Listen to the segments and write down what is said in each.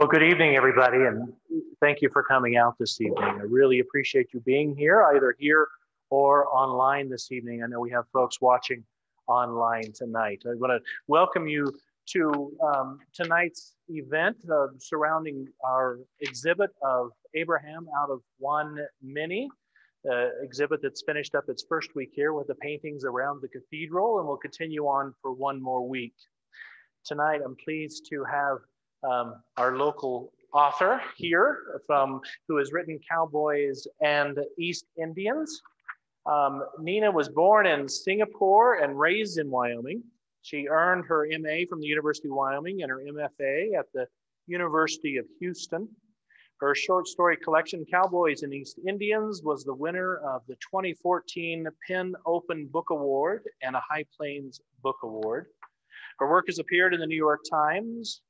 Well, good evening, everybody, and thank you for coming out this evening. I really appreciate you being here, either here or online this evening. I know we have folks watching online tonight. I want to welcome you to um, tonight's event uh, surrounding our exhibit of Abraham out of one many, uh, exhibit that's finished up its first week here with the paintings around the cathedral and we'll continue on for one more week. Tonight, I'm pleased to have um, our local author here from who has written Cowboys and East Indians. Um, Nina was born in Singapore and raised in Wyoming. She earned her MA from the University of Wyoming and her MFA at the University of Houston. Her short story collection, Cowboys and East Indians, was the winner of the 2014 PEN Open Book Award and a High Plains Book Award. Her work has appeared in the New York Times,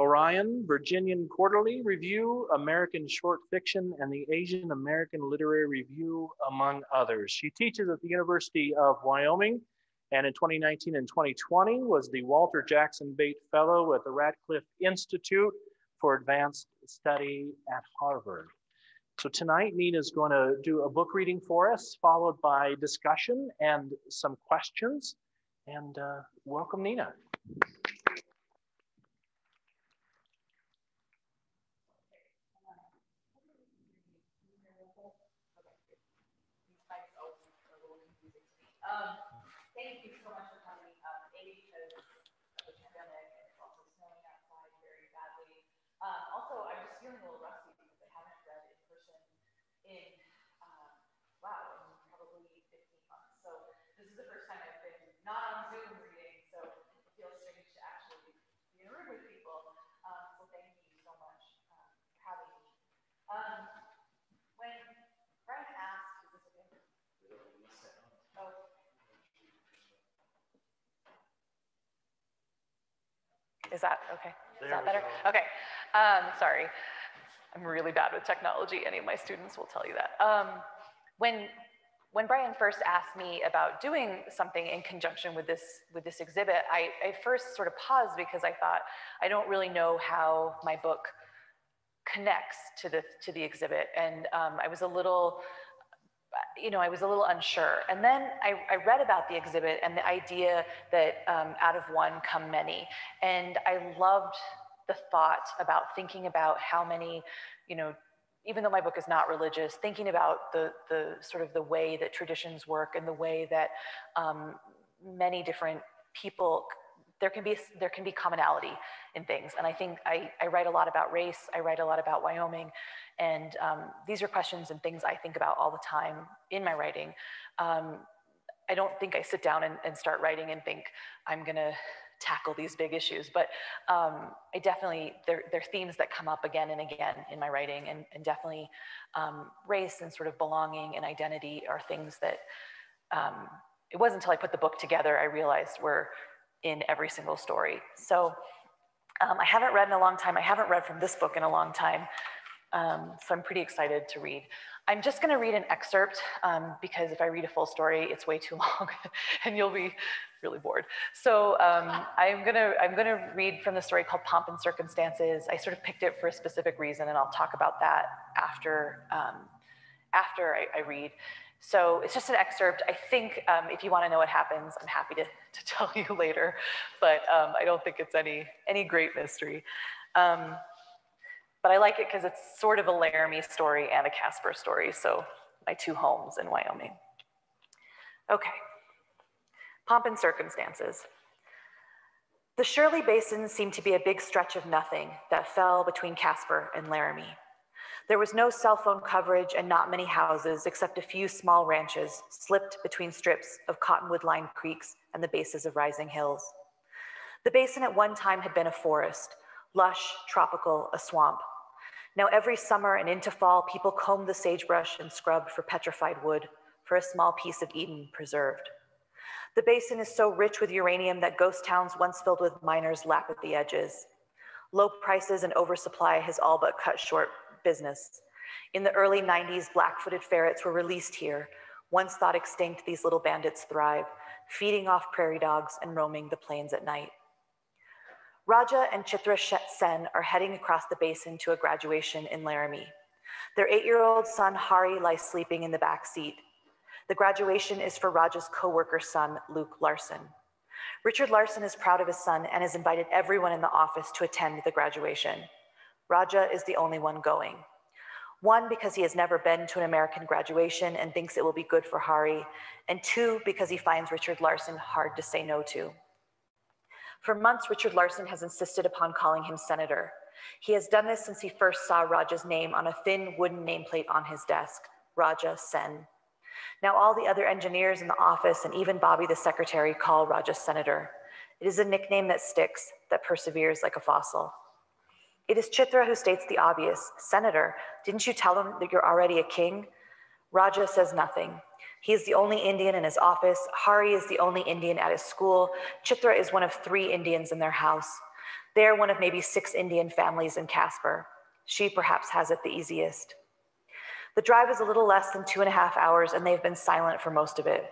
Orion, Virginia Quarterly Review, American Short Fiction, and the Asian American Literary Review, among others. She teaches at the University of Wyoming, and in 2019 and 2020 was the Walter Jackson Bate Fellow at the Radcliffe Institute for Advanced Study at Harvard. So tonight, Nina's going to do a book reading for us, followed by discussion and some questions. And uh, welcome, Nina. Uh, Is that okay? There Is that better? go. Okay. Um, sorry. I'm really bad with technology. Any of my students will tell you that. Um, when, when Brian first asked me about doing something in conjunction with this, with this exhibit, I, I first sort of paused because I thought, I don't really know how my book connects to the, to the exhibit. And um, I was a little, you know, I was a little unsure. And then I, I read about the exhibit and the idea that um, out of one come many. And I loved the thought about thinking about how many, you know, even though my book is not religious, thinking about the, the sort of the way that traditions work and the way that um, many different people there can be there can be commonality in things. And i think I, I write a lot about race i write a lot about wyoming and um, these are questions and things i think about all the time in my writing. Um, i don't think i sit down and, and start writing and think i'm going to tackle these big issues but um, i definitely there, are themes that come up again and again in my writing and, and definitely um, race and sort of belonging and identity are things that um, it wasn't until i put the book together i realized were in every single story. So um, I haven't read in a long time. I haven't read from this book in a long time. Um, so I'm pretty excited to read. I'm just going to read an excerpt um, because if I read a full story, it's way too long and you'll be really bored. So um, I'm going to I'm to read from the story called Pomp and Circumstances. I sort of picked it for a specific reason, and I'll talk about that after um, after I, I read. So it's just an excerpt. I think um, if you want to know what happens, I'm happy to, to tell you later, but um, I don't think it's any, any great mystery. Um, but I like it because it's sort of a Laramie story and a Casper story, so my two homes in Wyoming. Okay, pomp and circumstances. The Shirley Basin seemed to be a big stretch of nothing that fell between Casper and Laramie. There was no cell phone coverage and not many houses except a few small ranches slipped between strips of cottonwood lined creeks and the bases of rising hills. The basin at one time had been a forest, lush, tropical, a swamp. Now, every summer and into fall, people combed the sagebrush and scrubbed for petrified wood, for a small piece of Eden preserved. The basin is so rich with uranium that ghost towns once filled with miners lap at the edges. Low prices and oversupply has all but cut short business. In the early 90s, black-footed ferrets were released here. Once thought extinct, these little bandits thrive, feeding off prairie dogs and roaming the plains at night. Raja and Chitra Sen are heading across the basin to a graduation in Laramie. Their eight-year-old son, Hari, lies sleeping in the back seat. The graduation is for Raja's co-worker son, Luke Larson. Richard Larson is proud of his son and has invited everyone in the office to attend the graduation. Raja is the only one going. One, because he has never been to an American graduation and thinks it will be good for Hari, and two, because he finds Richard Larson hard to say no to. For months, Richard Larson has insisted upon calling him senator. He has done this since he first saw Raja's name on a thin wooden nameplate on his desk, Raja Sen. Now all the other engineers in the office and even Bobby the secretary call Raja senator. It is a nickname that sticks, that perseveres like a fossil. It is Chitra who states the obvious, Senator, didn't you tell him that you're already a king? Raja says nothing. He is the only Indian in his office. Hari is the only Indian at his school. Chitra is one of three Indians in their house. They are one of maybe six Indian families in Casper. She perhaps has it the easiest. The drive is a little less than two and a half hours, and they've been silent for most of it.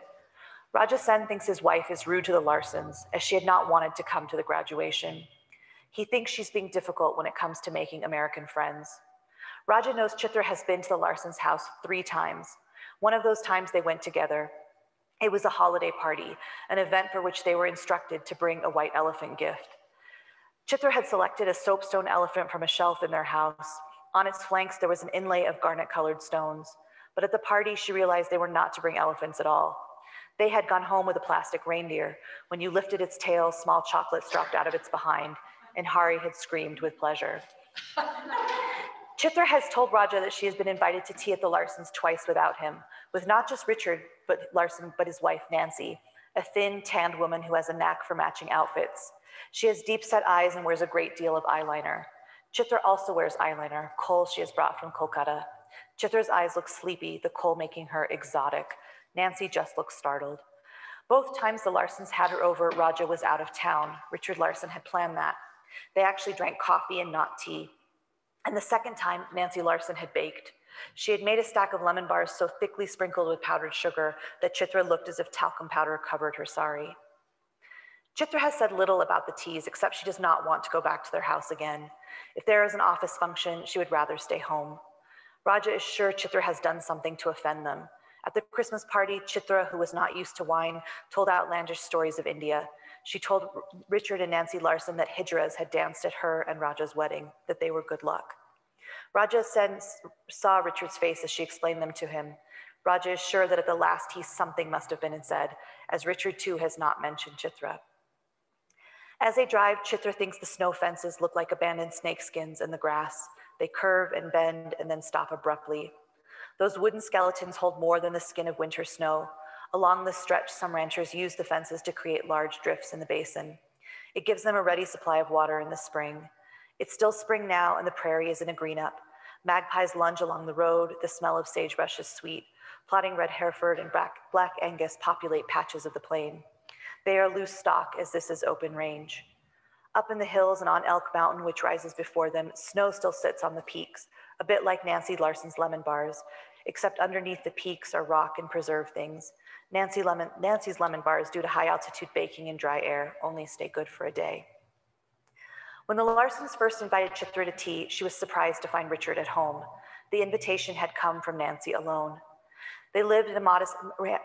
Raja Sen thinks his wife is rude to the Larsons, as she had not wanted to come to the graduation. He thinks she's being difficult when it comes to making American friends. Raja knows Chitra has been to the Larsons' house three times. One of those times they went together. It was a holiday party, an event for which they were instructed to bring a white elephant gift. Chitra had selected a soapstone elephant from a shelf in their house. On its flanks, there was an inlay of garnet colored stones. But at the party, she realized they were not to bring elephants at all. They had gone home with a plastic reindeer. When you lifted its tail, small chocolates dropped out of its behind, and Hari had screamed with pleasure. Chitra has told Raja that she has been invited to tea at the Larsons twice without him, with not just Richard but Larson, but his wife Nancy, a thin, tanned woman who has a knack for matching outfits. She has deep set eyes and wears a great deal of eyeliner. Chitra also wears eyeliner, kohl she has brought from Kolkata. Chitra's eyes look sleepy, the kohl making her exotic. Nancy just looks startled. Both times the Larsons had her over, Raja was out of town. Richard Larson had planned that. They actually drank coffee and not tea. And the second time, Nancy Larson had baked. She had made a stack of lemon bars so thickly sprinkled with powdered sugar that Chitra looked as if talcum powder covered her sari. Chitra has said little about the teas, except she does not want to go back to their house again. If there is an office function, she would rather stay home. Raja is sure Chitra has done something to offend them. At the Christmas party, Chitra, who was not used to wine, told outlandish stories of India. She told Richard and Nancy Larson that Hijras had danced at her and Raja's wedding, that they were good luck. Raja saw Richard's face as she explained them to him. Raja is sure that at the last he something must have been and said, as Richard too has not mentioned Chitra. As they drive, Chitra thinks the snow fences look like abandoned snakeskins in the grass. They curve and bend and then stop abruptly. Those wooden skeletons hold more than the skin of winter snow. Along the stretch, some ranchers use the fences to create large drifts in the basin. It gives them a ready supply of water in the spring. It's still spring now and the prairie is in a green up. Magpies lunge along the road. The smell of sagebrush is sweet. Plotting red Hereford and black, black Angus populate patches of the plain. They are loose stock as this is open range. Up in the hills and on Elk Mountain, which rises before them, snow still sits on the peaks, a bit like Nancy Larson's lemon bars, except underneath the peaks are rock and preserved things. Nancy lemon, Nancy's lemon bars, due to high altitude baking in dry air, only stay good for a day. When the Larsons first invited Chitra to tea, she was surprised to find Richard at home. The invitation had come from Nancy alone. They lived in a modest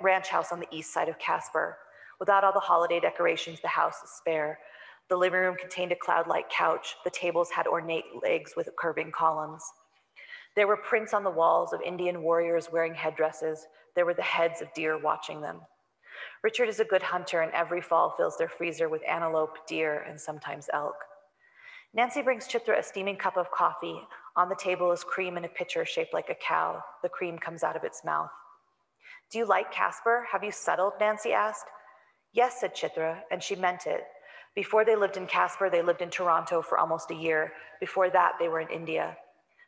ranch house on the east side of Casper. Without all the holiday decorations, the house is spare. The living room contained a cloud-like couch. The tables had ornate legs with curving columns. There were prints on the walls of Indian warriors wearing headdresses. There were the heads of deer watching them. Richard is a good hunter and every fall fills their freezer with antelope, deer, and sometimes elk. Nancy brings Chitra a steaming cup of coffee. On the table is cream in a pitcher shaped like a cow. The cream comes out of its mouth. Do you like Casper? Have you settled? Nancy asked. Yes, said Chitra, and she meant it. Before they lived in Casper, they lived in Toronto for almost a year. Before that, they were in India.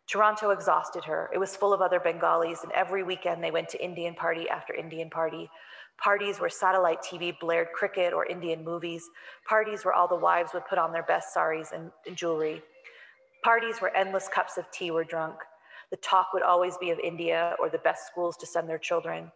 Toronto exhausted her. It was full of other Bengalis, and every weekend they went to Indian party after Indian party. Parties where satellite TV blared cricket or Indian movies. Parties where all the wives would put on their best saris and, and jewelry. Parties where endless cups of tea were drunk. The talk would always be of India or the best schools to send their children.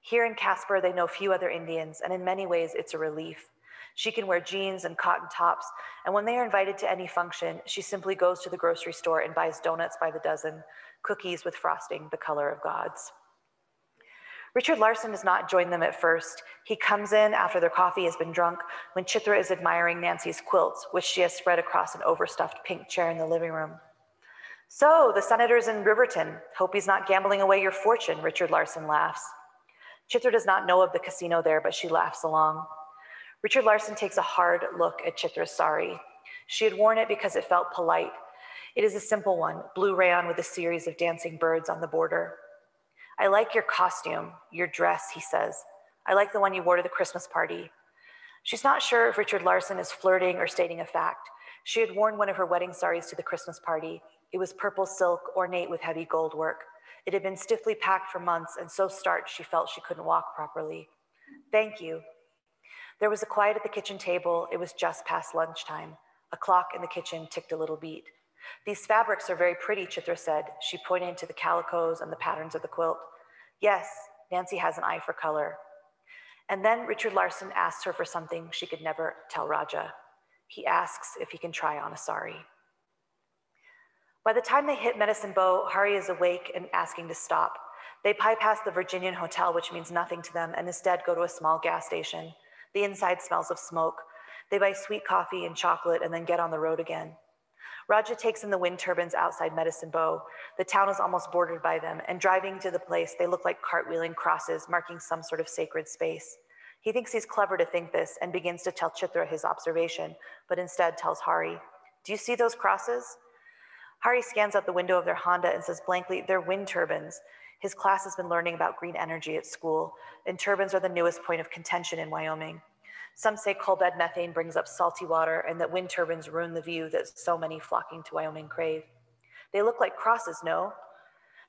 Here in Casper, they know few other Indians, and in many ways, it's a relief. She can wear jeans and cotton tops, and when they are invited to any function, she simply goes to the grocery store and buys donuts by the dozen, cookies with frosting the color of God's. Richard Larson does not join them at first. He comes in after their coffee has been drunk when Chitra is admiring Nancy's quilts, which she has spread across an overstuffed pink chair in the living room. So, the senator's in Riverton. Hope he's not gambling away your fortune, Richard Larson laughs. Chitra does not know of the casino there, but she laughs along. Richard Larson takes a hard look at Chitra's sari. She had worn it because it felt polite. It is a simple one, blue rayon with a series of dancing birds on the border. I like your costume, your dress, he says. I like the one you wore to the Christmas party. She's not sure if Richard Larson is flirting or stating a fact. She had worn one of her wedding saris to the Christmas party. It was purple silk, ornate with heavy gold work. It had been stiffly packed for months and so starched she felt she couldn't walk properly. Thank you. There was a quiet at the kitchen table. It was just past lunchtime. A clock in the kitchen ticked a little beat. These fabrics are very pretty, Chitra said. She pointed to the calicos and the patterns of the quilt. Yes, Nancy has an eye for color. And then Richard Larson asks her for something she could never tell Raja. He asks if he can try on a sari. By the time they hit Medicine Bow, Hari is awake and asking to stop. They bypass the Virginian Hotel, which means nothing to them, and instead go to a small gas station. The inside smells of smoke. They buy sweet coffee and chocolate and then get on the road again. Raja takes in the wind turbines outside Medicine Bow. The town is almost bordered by them, and driving to the place, they look like cartwheeling crosses marking some sort of sacred space. He thinks he's clever to think this and begins to tell Chitra his observation, but instead tells Hari, Do you see those crosses? Hari scans out the window of their Honda and says blankly, They're wind turbines. His class has been learning about green energy at school, and turbines are the newest point of contention in Wyoming. Some say coal bed methane brings up salty water and that wind turbines ruin the view that so many flocking to Wyoming crave. They look like crosses, no?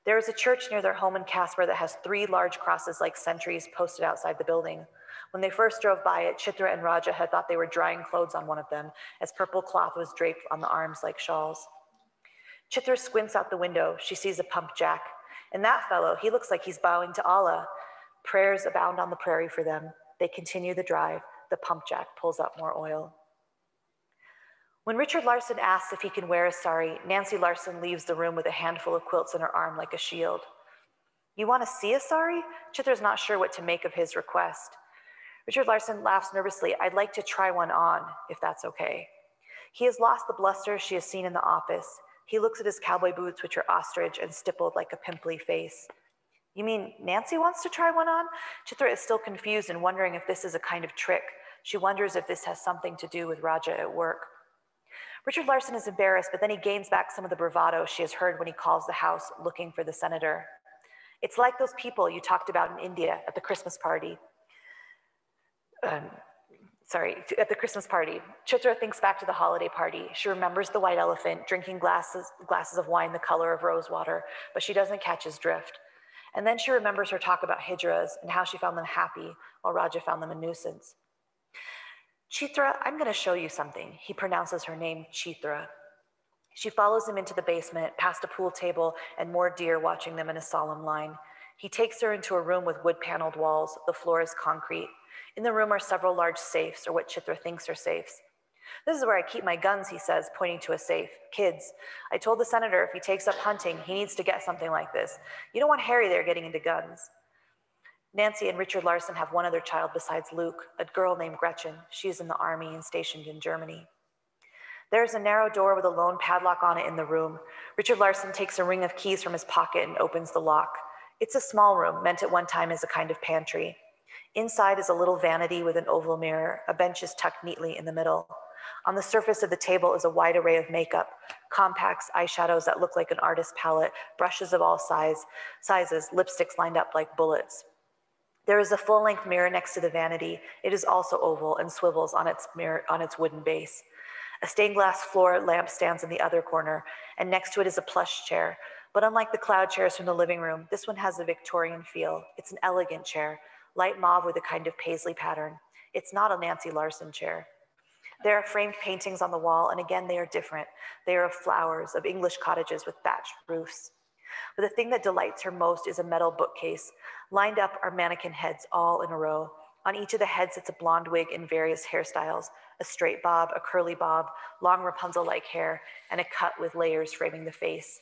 There is a church near their home in Casper that has three large crosses like sentries posted outside the building. When they first drove by it, Chitra and Raja had thought they were drying clothes on one of them, as purple cloth was draped on the arms like shawls. Chitra squints out the window. She sees a pump jack. And that fellow, he looks like he's bowing to Allah. Prayers abound on the prairie for them. They continue the drive the pump jack pulls up more oil. When Richard Larson asks if he can wear a sari, Nancy Larson leaves the room with a handful of quilts in her arm like a shield. You want to see a sari? Chitra's not sure what to make of his request. Richard Larson laughs nervously. I'd like to try one on, if that's okay. He has lost the bluster she has seen in the office. He looks at his cowboy boots, which are ostrich and stippled like a pimply face. You mean Nancy wants to try one on? Chitra is still confused and wondering if this is a kind of trick she wonders if this has something to do with Raja at work. Richard Larson is embarrassed, but then he gains back some of the bravado she has heard when he calls the house looking for the senator. It's like those people you talked about in India at the Christmas party. Um, sorry, at the Christmas party. Chitra thinks back to the holiday party. She remembers the white elephant drinking glasses, glasses of wine the color of rose water, but she doesn't catch his drift. And then she remembers her talk about hijras and how she found them happy while Raja found them a nuisance. Chitra, I'm going to show you something. He pronounces her name Chitra. She follows him into the basement, past a pool table, and more deer watching them in a solemn line. He takes her into a room with wood paneled walls. The floor is concrete. In the room are several large safes, or what Chitra thinks are safes. This is where I keep my guns, he says, pointing to a safe. Kids, I told the senator if he takes up hunting, he needs to get something like this. You don't want Harry there getting into guns. Nancy and Richard Larson have one other child besides Luke, a girl named Gretchen. She is in the army and stationed in Germany. There is a narrow door with a lone padlock on it in the room. Richard Larson takes a ring of keys from his pocket and opens the lock. It's a small room, meant at one time as a kind of pantry. Inside is a little vanity with an oval mirror. A bench is tucked neatly in the middle. On the surface of the table is a wide array of makeup, compacts, eyeshadows that look like an artist's palette, brushes of all size, sizes, lipsticks lined up like bullets. There is a full length mirror next to the vanity. It is also oval and swivels on its, mirror, on its wooden base. A stained glass floor lamp stands in the other corner, and next to it is a plush chair. But unlike the cloud chairs from the living room, this one has a Victorian feel. It's an elegant chair, light mauve with a kind of paisley pattern. It's not a Nancy Larson chair. There are framed paintings on the wall, and again, they are different. They are of flowers, of English cottages with thatched roofs. But the thing that delights her most is a metal bookcase. Lined up are mannequin heads all in a row. On each of the heads sits a blonde wig in various hairstyles, a straight bob, a curly bob, long Rapunzel-like hair, and a cut with layers framing the face.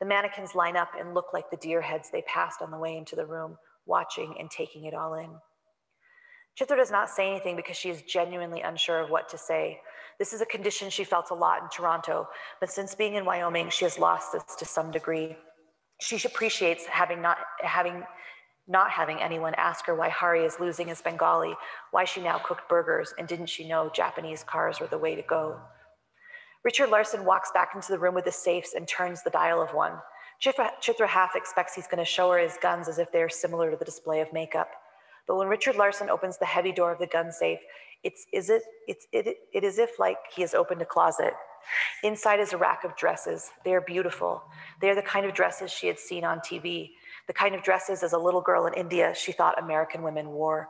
The mannequins line up and look like the deer heads they passed on the way into the room, watching and taking it all in. Chitra does not say anything because she is genuinely unsure of what to say. This is a condition she felt a lot in Toronto, but since being in Wyoming, she has lost this to some degree. She appreciates having not having not having anyone ask her why Hari is losing his Bengali, why she now cooked burgers, and didn't she know Japanese cars were the way to go. Richard Larson walks back into the room with the safes and turns the dial of one. Chitra, Chitra half expects he's going to show her his guns as if they're similar to the display of makeup. But when Richard Larson opens the heavy door of the gun safe, it's, is it, it's, it, it is if like he has opened a closet. Inside is a rack of dresses. They are beautiful. They are the kind of dresses she had seen on TV, the kind of dresses as a little girl in India she thought American women wore.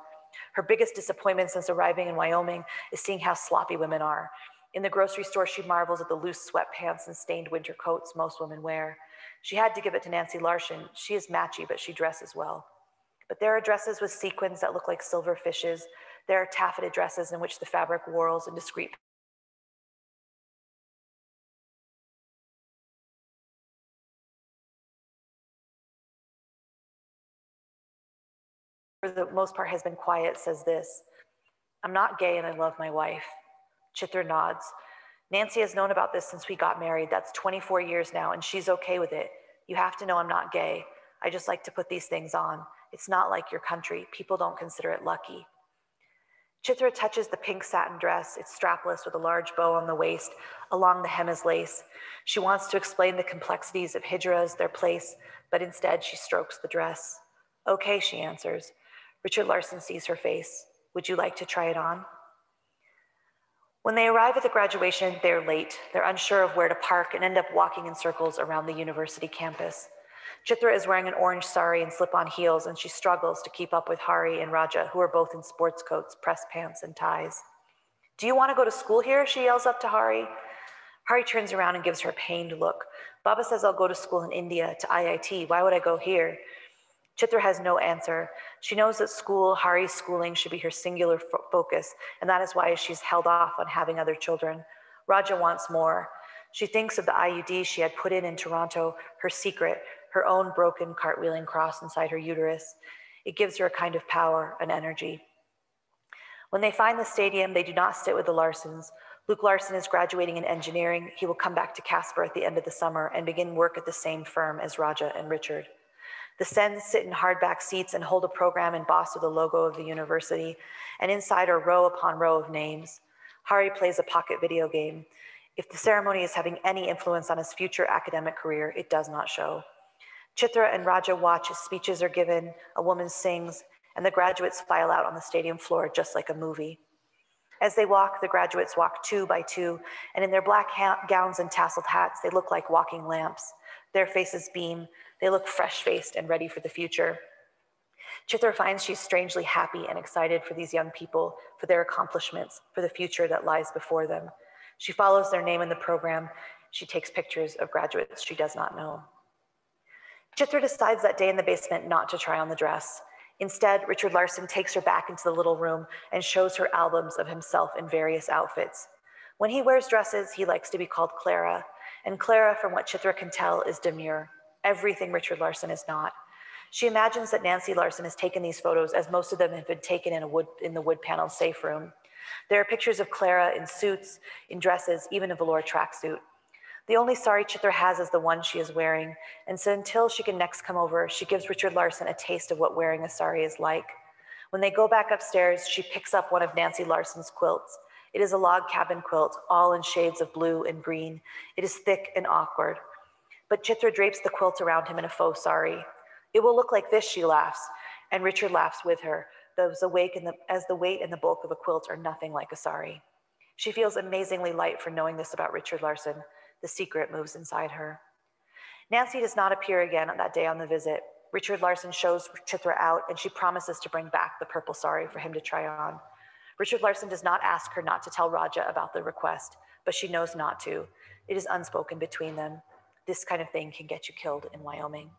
Her biggest disappointment since arriving in Wyoming is seeing how sloppy women are. In the grocery store, she marvels at the loose sweatpants and stained winter coats most women wear. She had to give it to Nancy Larson. She is matchy, but she dresses well. But there are dresses with sequins that look like silver fishes. There are taffeted dresses in which the fabric whorls in discreet for the most part has been quiet, says this I'm not gay and I love my wife. Chitra nods. Nancy has known about this since we got married. That's 24 years now, and she's okay with it. You have to know I'm not gay. I just like to put these things on. It's not like your country. People don't consider it lucky. Chitra touches the pink satin dress. It's strapless with a large bow on the waist. Along the hem is lace. She wants to explain the complexities of hijras, their place, but instead she strokes the dress. Okay, she answers. Richard Larson sees her face. Would you like to try it on? When they arrive at the graduation, they're late. They're unsure of where to park and end up walking in circles around the university campus. Chitra is wearing an orange sari and slip on heels, and she struggles to keep up with Hari and Raja, who are both in sports coats, press pants, and ties. Do you want to go to school here? She yells up to Hari. Hari turns around and gives her a pained look. Baba says I'll go to school in India, to IIT. Why would I go here? Chitra has no answer. She knows that school, Hari's schooling, should be her singular fo focus, and that is why she's held off on having other children. Raja wants more. She thinks of the IUD she had put in in Toronto, her secret, her own broken cartwheeling cross inside her uterus. It gives her a kind of power and energy. When they find the stadium, they do not sit with the Larsons. Luke Larson is graduating in engineering. He will come back to Casper at the end of the summer and begin work at the same firm as Raja and Richard. The Sens sit in hardback seats and hold a program embossed with the logo of the university, and inside are row upon row of names. Hari plays a pocket video game. If the ceremony is having any influence on his future academic career, it does not show. Chitra and Raja watch as speeches are given, a woman sings, and the graduates file out on the stadium floor just like a movie. As they walk, the graduates walk two by two, and in their black gowns and tasseled hats, they look like walking lamps. Their faces beam, they look fresh faced and ready for the future. Chitra finds she's strangely happy and excited for these young people, for their accomplishments, for the future that lies before them. She follows their name in the program. She takes pictures of graduates she does not know. Chitra decides that day in the basement not to try on the dress. Instead, Richard Larson takes her back into the little room and shows her albums of himself in various outfits. When he wears dresses, he likes to be called Clara, and Clara, from what Chitra can tell, is demure. Everything Richard Larson is not. She imagines that Nancy Larson has taken these photos as most of them have been taken in, a wood, in the wood panel safe room. There are pictures of Clara in suits, in dresses, even a velour tracksuit. The only sari Chitra has is the one she is wearing, and so until she can next come over, she gives Richard Larson a taste of what wearing a sari is like. When they go back upstairs, she picks up one of Nancy Larson's quilts. It is a log cabin quilt, all in shades of blue and green. It is thick and awkward. But Chitra drapes the quilt around him in a faux sari. It will look like this, she laughs, and Richard laughs with her, as the, the, as the weight and the bulk of a quilt are nothing like a sari. She feels amazingly light for knowing this about Richard Larson. The secret moves inside her. Nancy does not appear again on that day on the visit. Richard Larson shows Chitra out and she promises to bring back the purple sari for him to try on. Richard Larson does not ask her not to tell Raja about the request, but she knows not to. It is unspoken between them. This kind of thing can get you killed in Wyoming.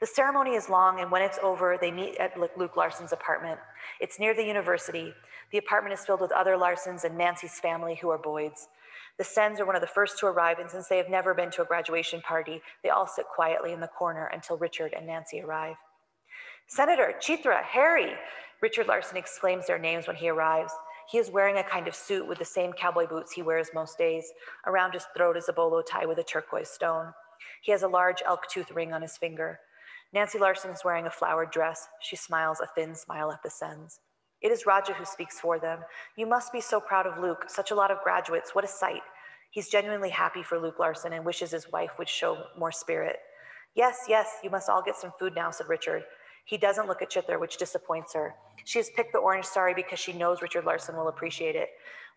The ceremony is long, and when it's over, they meet at Luke Larson's apartment. It's near the university. The apartment is filled with other Larsons and Nancy's family who are Boyds. The Sens are one of the first to arrive, and since they have never been to a graduation party, they all sit quietly in the corner until Richard and Nancy arrive. Senator, Chitra, Harry, Richard Larson exclaims their names when he arrives. He is wearing a kind of suit with the same cowboy boots he wears most days. Around his throat is a bolo tie with a turquoise stone. He has a large elk tooth ring on his finger. Nancy Larson is wearing a flowered dress. She smiles a thin smile at the Sens. It is Raja who speaks for them. You must be so proud of Luke. Such a lot of graduates. What a sight. He's genuinely happy for Luke Larson and wishes his wife would show more spirit. Yes, yes, you must all get some food now, said Richard. He doesn't look at Chitra, which disappoints her. She has picked the orange sari because she knows Richard Larson will appreciate it.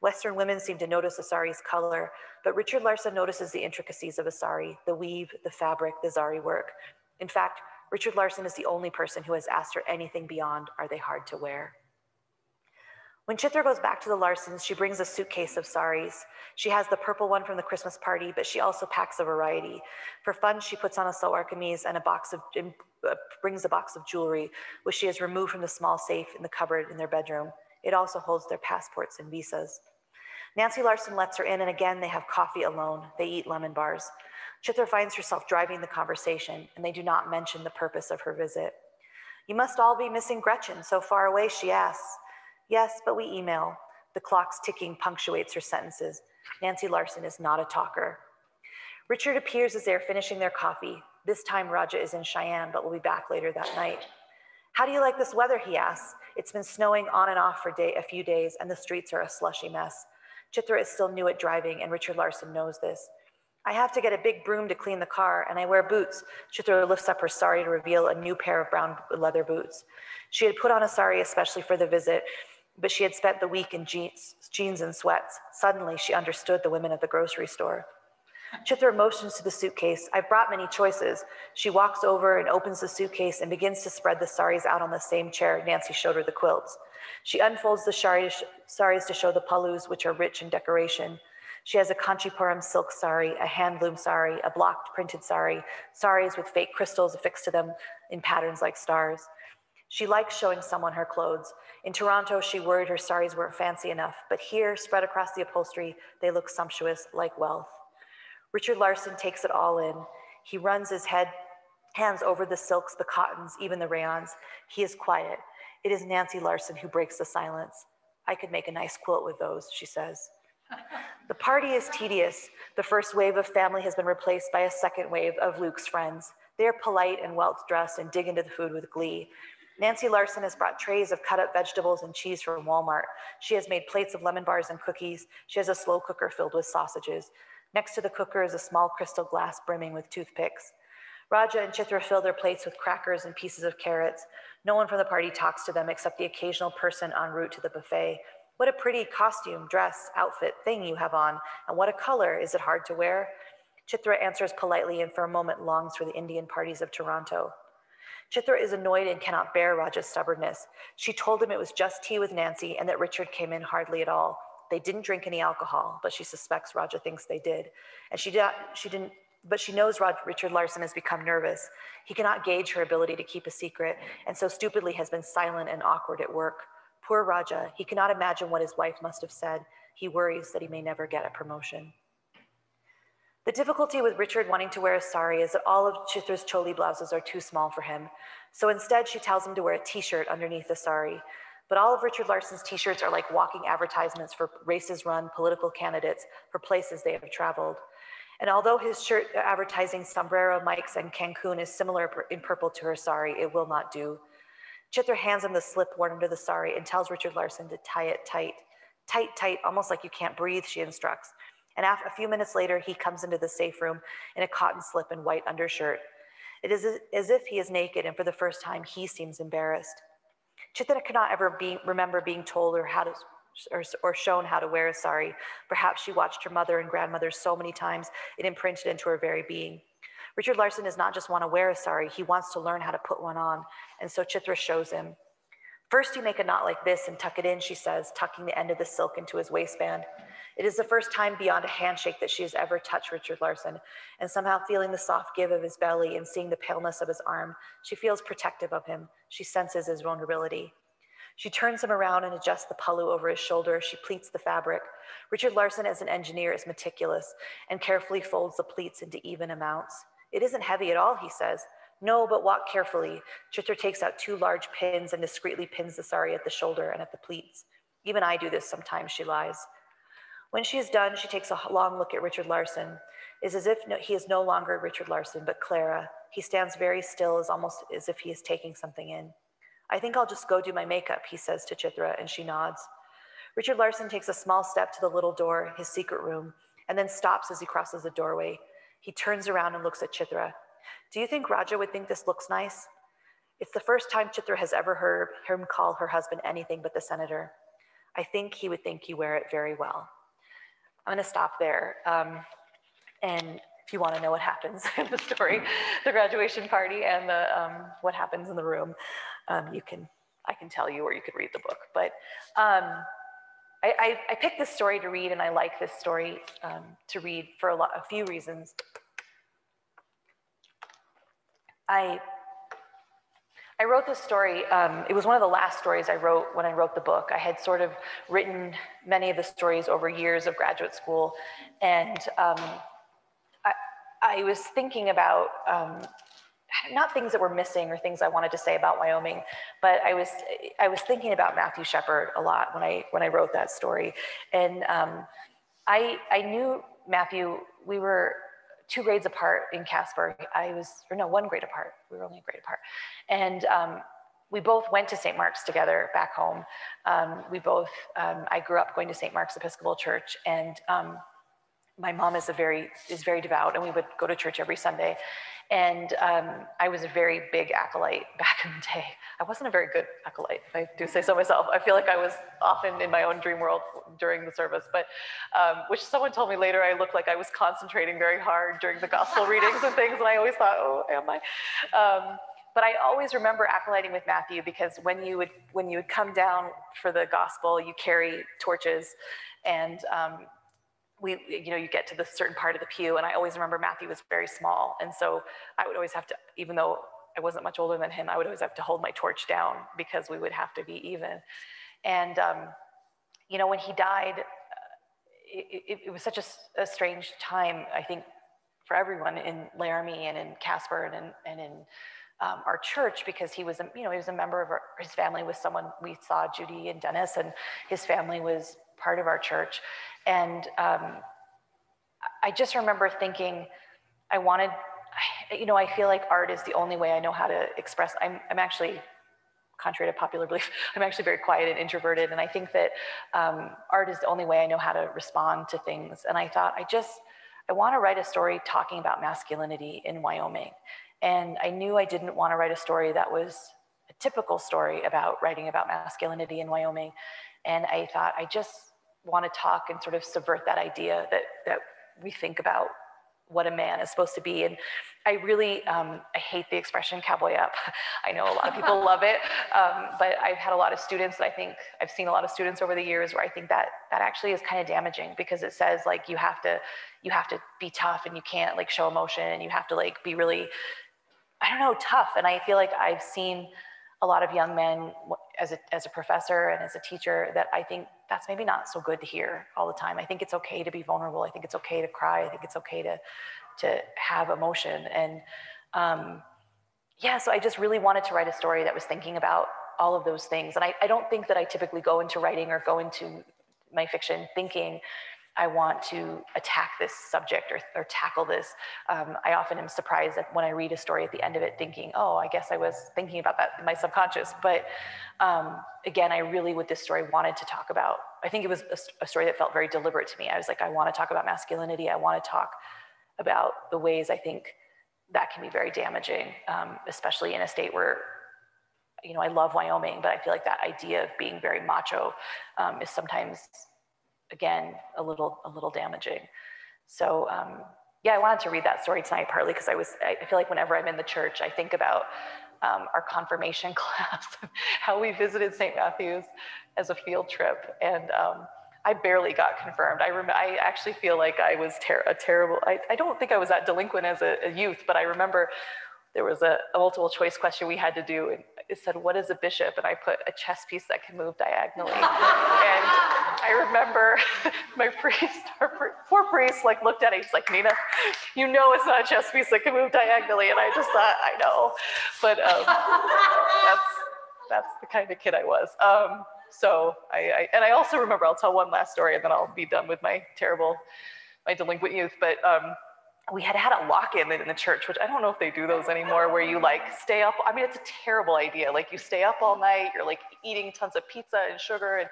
Western women seem to notice the sari's color, but Richard Larson notices the intricacies of a sari, the weave, the fabric, the zari work. In fact, Richard Larson is the only person who has asked her anything beyond, are they hard to wear? When Chitra goes back to the Larsons, she brings a suitcase of saris. She has the purple one from the Christmas party, but she also packs a variety. For fun, she puts on a salwar kameez and a box of uh, brings a box of jewelry, which she has removed from the small safe in the cupboard in their bedroom. It also holds their passports and visas. Nancy Larson lets her in, and again they have coffee alone. They eat lemon bars. Chitra finds herself driving the conversation, and they do not mention the purpose of her visit. You must all be missing Gretchen, so far away, she asks. Yes, but we email. The clock's ticking punctuates her sentences. Nancy Larson is not a talker. Richard appears as they're finishing their coffee. This time, Raja is in Cheyenne, but will be back later that night. How do you like this weather? He asks. It's been snowing on and off for day, a few days, and the streets are a slushy mess. Chitra is still new at driving, and Richard Larson knows this. I have to get a big broom to clean the car, and I wear boots. Chitra lifts up her sari to reveal a new pair of brown leather boots. She had put on a sari especially for the visit, but she had spent the week in jeans, jeans and sweats. Suddenly, she understood the women at the grocery store. Chitra motions to the suitcase. I've brought many choices. She walks over and opens the suitcase and begins to spread the saris out on the same chair Nancy showed her the quilts. She unfolds the saris to show the pallus, which are rich in decoration. She has a Kanchipuram silk sari, a handloom sari, a blocked printed sari, saris with fake crystals affixed to them in patterns like stars. She likes showing someone her clothes. In Toronto, she worried her saris weren't fancy enough, but here, spread across the upholstery, they look sumptuous like wealth. Richard Larson takes it all in. He runs his head, hands over the silks, the cottons, even the rayons. He is quiet. It is Nancy Larson who breaks the silence. I could make a nice quilt with those, she says. The party is tedious. The first wave of family has been replaced by a second wave of Luke's friends. They are polite and well dressed and dig into the food with glee. Nancy Larson has brought trays of cut up vegetables and cheese from Walmart. She has made plates of lemon bars and cookies. She has a slow cooker filled with sausages. Next to the cooker is a small crystal glass brimming with toothpicks. Raja and Chitra fill their plates with crackers and pieces of carrots. No one from the party talks to them except the occasional person en route to the buffet. What a pretty costume, dress, outfit, thing you have on, and what a color. Is it hard to wear? Chitra answers politely and for a moment longs for the Indian parties of Toronto. Chitra is annoyed and cannot bear Raja's stubbornness. She told him it was just tea with Nancy and that Richard came in hardly at all. They didn't drink any alcohol, but she suspects Raja thinks they did. And she, did, she didn't, but she knows Rod, Richard Larson has become nervous. He cannot gauge her ability to keep a secret, and so stupidly has been silent and awkward at work. Poor Raja, he cannot imagine what his wife must have said. He worries that he may never get a promotion. The difficulty with Richard wanting to wear a sari is that all of Chitra's choli blouses are too small for him. So instead, she tells him to wear a t-shirt underneath the sari. But all of Richard Larson's t-shirts are like walking advertisements for races run political candidates for places they have traveled. And although his shirt advertising sombrero mics and Cancun is similar in purple to her sari, it will not do. Chitra hands him the slip worn under the sari and tells Richard Larson to tie it tight. Tight, tight, almost like you can't breathe, she instructs. And a few minutes later, he comes into the safe room in a cotton slip and white undershirt. It is as if he is naked, and for the first time, he seems embarrassed. Chitra cannot ever be, remember being told or how to or, or, shown how to wear a sari. Perhaps she watched her mother and grandmother so many times it imprinted into her very being. Richard Larson does not just want to wear a sari, he wants to learn how to put one on. And so Chitra shows him. First, you make a knot like this and tuck it in, she says, tucking the end of the silk into his waistband. It is the first time beyond a handshake that she has ever touched Richard Larson, and somehow feeling the soft give of his belly and seeing the paleness of his arm, she feels protective of him. She senses his vulnerability. She turns him around and adjusts the pallu over his shoulder. She pleats the fabric. Richard Larson, as an engineer, is meticulous and carefully folds the pleats into even amounts. It isn't heavy at all, he says. No, but walk carefully. Chitra takes out two large pins and discreetly pins the sari at the shoulder and at the pleats. Even I do this sometimes, she lies. When she is done, she takes a long look at Richard Larson. It's as if no, he is no longer Richard Larson, but Clara. He stands very still, as almost as if he is taking something in. I think I'll just go do my makeup, he says to Chitra, and she nods. Richard Larson takes a small step to the little door, his secret room, and then stops as he crosses the doorway. He turns around and looks at Chitra. Do you think Raja would think this looks nice? It's the first time Chitra has ever heard him call her husband anything but the senator. I think he would think you wear it very well. I'm going to stop there. Um, and if you want to know what happens in the story, the graduation party and the um, what happens in the room, um, you can I can tell you, or you could read the book. But um, I, I, I, picked this story to read, and I like this story um, to read for a lot, a few reasons. I I wrote this story, um, it was one of the last stories I wrote when I wrote the book. I had sort of written many of the stories over years of graduate school. And um, I, I, was thinking about um, not things that were missing or things I wanted to say about Wyoming, but I was, I was thinking about Matthew Shepard a lot when I, when I wrote that story. And um, I, I knew Matthew, we were two grades apart in Casper. I was, or no, one grade apart. We were only a grade apart. And um, we both went to St. Mark's together back home. Um, we both, um, I grew up going to St. Mark's Episcopal Church and um, my mom is a very, is very devout and we would go to church every Sunday. And um, I was a very big acolyte back in the day. I wasn't a very good acolyte, if I do say so myself. I feel like I was often in my own dream world during the service, but um, which someone told me later I looked like I was concentrating very hard during the gospel readings and things, and I always thought, oh, am I? Um, but I always remember acolyting with Matthew because when you would when you would come down for the gospel, you carry torches, and um, we, you know, you get to the certain part of the pew, and I always remember Matthew was very small, and so I would always have to, even though I wasn't much older than him, I would always have to hold my torch down because we would have to be even. And um, you know, when he died, uh, it, it, it was such a, a, strange time, I think, for everyone in Laramie and in Casper and in, and in um, our church because he was, a, you know, he was a member of our, his family was someone we saw Judy and Dennis, and his family was part of our church. And um, I just remember thinking, I wanted, you know, I feel like art is the only way I know how to express. I'm, I'm actually, contrary to popular belief, I'm actually very quiet and introverted. And I think that um, art is the only way I know how to respond to things. And I thought, I just, I want to write a story talking about masculinity in Wyoming. And I knew I didn't want to write a story that was a typical story about writing about masculinity in Wyoming. And I thought, I just, want to talk and sort of subvert that idea that, that we think about what a man is supposed to be. And I really, um, I hate the expression cowboy up. I know a lot of people love it, um, but I've had a lot of students that I think, I've seen a lot of students over the years where I think that that actually is kind of damaging because it says like you have to, you have to be tough and you can't like show emotion and you have to like be really, I don't know, tough. And I feel like I've seen a lot of young men as a, as a professor and as a teacher that I think that's maybe not so good to hear all the time. I think it's okay to be vulnerable. I think it's okay to cry. I think it's okay to, to have emotion. And um, yeah, so I just really wanted to write a story that was thinking about all of those things. And I, I don't think that I typically go into writing or go into my fiction thinking I want to attack this subject or, or tackle this. Um, I often am surprised that when I read a story at the end of it thinking, oh, I guess I was thinking about that in my subconscious. But um, again, I really, with this story, wanted to talk about, I think it was a, a story that felt very deliberate to me. I was like, I want to talk about masculinity. I want to talk about the ways I think that can be very damaging, um, especially in a state where you know, I love Wyoming, but I feel like that idea of being very macho um, is sometimes again, a little, a little damaging. So um, yeah, I wanted to read that story tonight partly because I was, I feel like whenever I'm in the church, I think about um, our confirmation class, how we visited St. Matthew's as a field trip. And um, I barely got confirmed. I rem- I actually feel like I was ter- a terrible. I, I don't think I was that delinquent as a, a youth, but I remember there was a, a, multiple choice question we had to do, and it said, "What is a bishop?" And I put a chess piece that can move diagonally. and I remember my priest, our poor priest, like looked at it. He's like, "Nina, you know it's not a chess piece that can move diagonally." And I just thought, "I know," but um, that's that's the kind of kid I was. Um, so I, I, and I also remember, I'll tell one last story and then I'll be done with my terrible, my delinquent youth. But um, we had had a lock-in in the church, which I don't know if they do those anymore, where you like stay up. I mean, it's a terrible idea. Like you stay up all night, you're like eating tons of pizza and sugar. And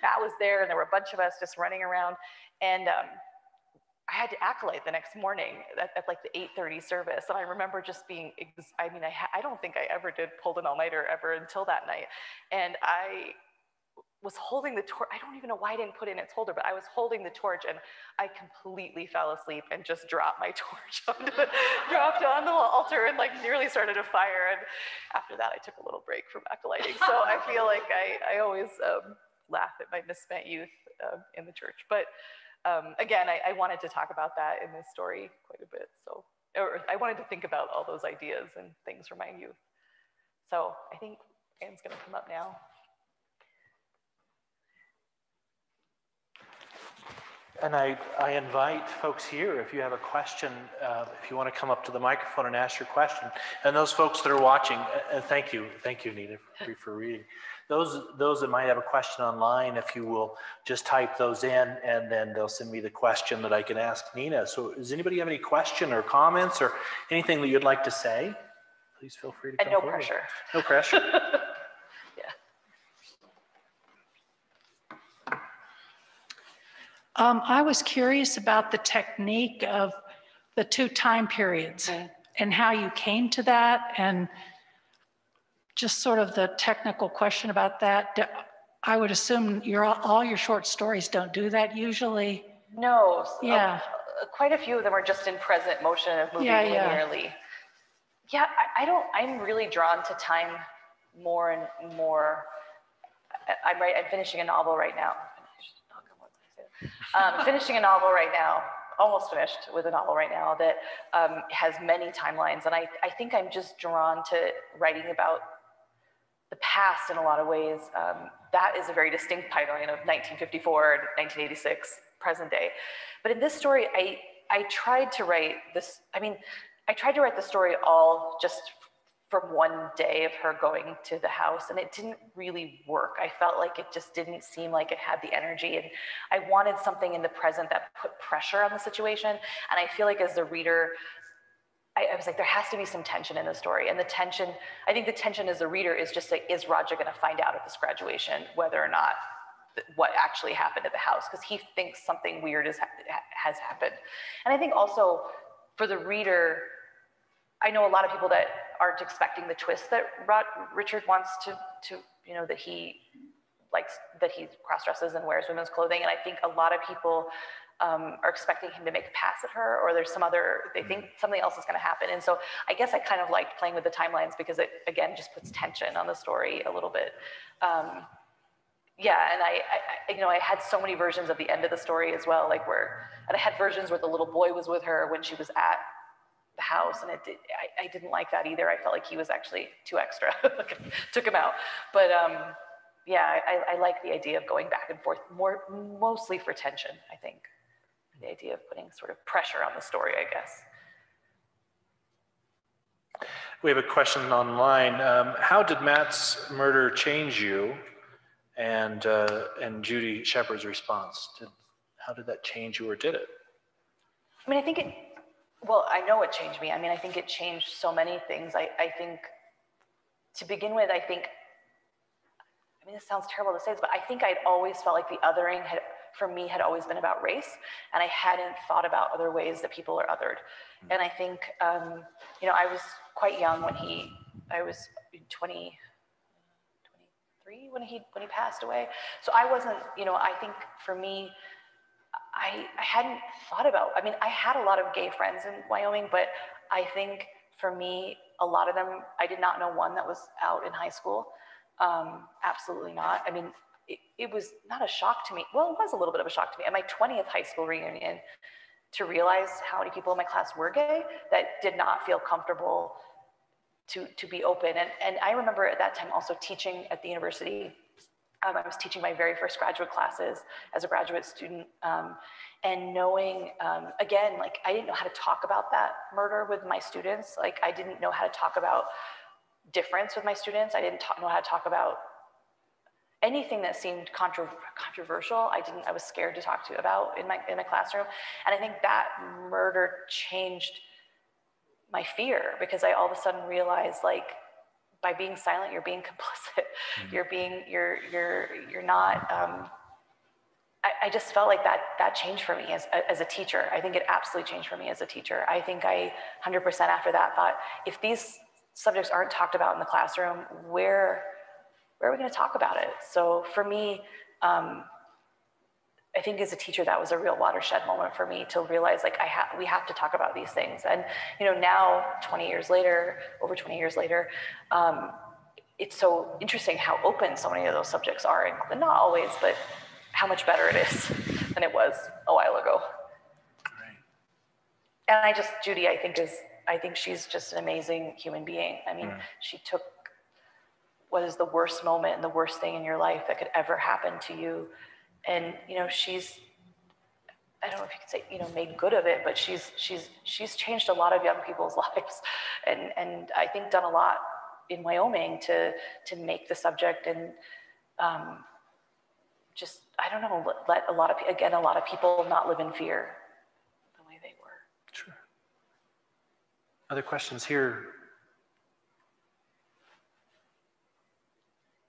Matt was there, and there were a bunch of us just running around. And um, I had to acolyte the next morning at, at like the 8:30 service, and I remember just being. I mean, I, I don't think I ever did pulled an all-nighter ever until that night, and I was holding the torch. I don't even know why I didn't put it in its holder, but I was holding the torch and I completely fell asleep and just dropped my torch onto the, dropped on the altar and like nearly started a fire. And after that, I took a little break from acolyting. So I feel like I, I always um, laugh at my misspent youth uh, in the church. But um, again, I, I, wanted to talk about that in this story quite a bit. So, or I wanted to think about all those ideas and things from my youth. So I think Anne's gonna come up now. And I, I invite folks here, if you have a question, uh, if you want to come up to the microphone and ask your question. And those folks that are watching, uh, thank you, thank you, Nina, for, for reading. Those, those that might have a question online, if you will just type those in and then they'll send me the question that I can ask Nina. So does anybody have any question or comments or anything that you'd like to say? Please feel free to come and no forward. pressure. No pressure. Um, I was curious about the technique of the two time periods Mm. and how you came to that and just sort of the technical question about that. I would assume your, all your short stories don't do that usually. No. uh, Yeah. uh, quite a few of them are just in present motion of moving Yeah, yeah. linearly. Yeah, I, I don't, I'm really drawn to time more and more. I, I'm right, I'm finishing a novel right now. Um, finishing a novel right now, almost finished with a novel right now that um, has many timelines. And I, I think I'm just drawn to writing about the past in a lot of ways. Um, that is a very distinct timeline of 1954 and 1986, present day. But in this story, I, I tried to write this, I mean, I tried to write the story all just from one day of her going to the house and it didn't really work. I felt like it just didn't seem like it had the energy and I wanted something in the present that put pressure on the situation. And I feel like as the reader, I, I was like, there has to be some tension in the story. And the tension, I think the tension as a reader is just like, is Raja gonna find out at this graduation whether or not what actually happened at the house? Because he thinks something weird is, has happened. And I think also for the reader, I know a lot of people that aren't expecting the twist that Rod, Richard wants to, to, you know, that he likes, that he cross dresses and wears women's clothing. And I think a lot of people um, are expecting him to make a pass at her, or there's some other, they think something else is going to happen. And so I guess I kind of liked playing with the timelines because it, again, just puts tension on the story a little bit. Um, yeah, and I, I, you know, I had so many versions of the end of the story as well, like where, and I had versions where the little boy was with her when she was at the house and it did, I, I didn't like that either. I felt like he was actually too extra, took him out. But um, yeah, I, I like the idea of going back and forth more, mostly for tension, I think. The idea of putting sort of pressure on the story, I guess. We have a question online. Um, how did Matt's murder change you and, uh, and Judy Shepard's response? Did, how did that change you or did it? I mean, I think it, well, I know it changed me. I mean, I think it changed so many things. I, I think, to begin with, I think, I mean, this sounds terrible to say this, but I think I'd always felt like the othering had, for me, had always been about race, and I hadn't thought about other ways that people are othered. And I think, um, you know, I was quite young when he, I was 20, 23 when he when he passed away. So I wasn't, you know, I think for me, I, I hadn't thought about, I mean, I had a lot of gay friends in Wyoming, but I think for me, a lot of them, I did not know one that was out in high school. Um, absolutely not. I mean, it, it was not a shock to me. Well, it was a little bit of a shock to me. At my 20th high school reunion, to realize how many people in my class were gay that did not feel comfortable to, to be open. And, and I remember at that time also teaching at the university. Um, I was teaching my very first graduate classes as a graduate student. Um, and knowing, um, again, like I didn't know how to talk about that murder with my students. Like I didn't know how to talk about difference with my students. I didn't know how to talk about anything that seemed contra controversial. I didn't, I was scared to talk to about in my, in my classroom. And I think that murder changed my fear because I all of a sudden realized like by being silent, you're being complicit. Mm -hmm. You're being, you're, you're, you're not, um, I, I, just felt like that, that changed for me as, as a teacher. I think it absolutely changed for me as a teacher. I think I 100% after that thought, if these subjects aren't talked about in the classroom, where, where are we gonna talk about it? So for me, um, I think as a teacher, that was a real watershed moment for me to realize like I have, we have to talk about these things. And, you know, now 20 years later, over 20 years later, um, it's so interesting how open so many of those subjects are and not always, but how much better it is than it was a while ago. Right. And I just, Judy, I think is, I think she's just an amazing human being. I mean, mm. she took what is the worst moment and the worst thing in your life that could ever happen to you and you know she's I don't know if you could say you know made good of it, but she's she's she's changed a lot of young people's lives, and and I think done a lot in Wyoming to to make the subject and um, just I don't know let, let a lot of again a lot of people not live in fear the way they were. Sure. Other questions here?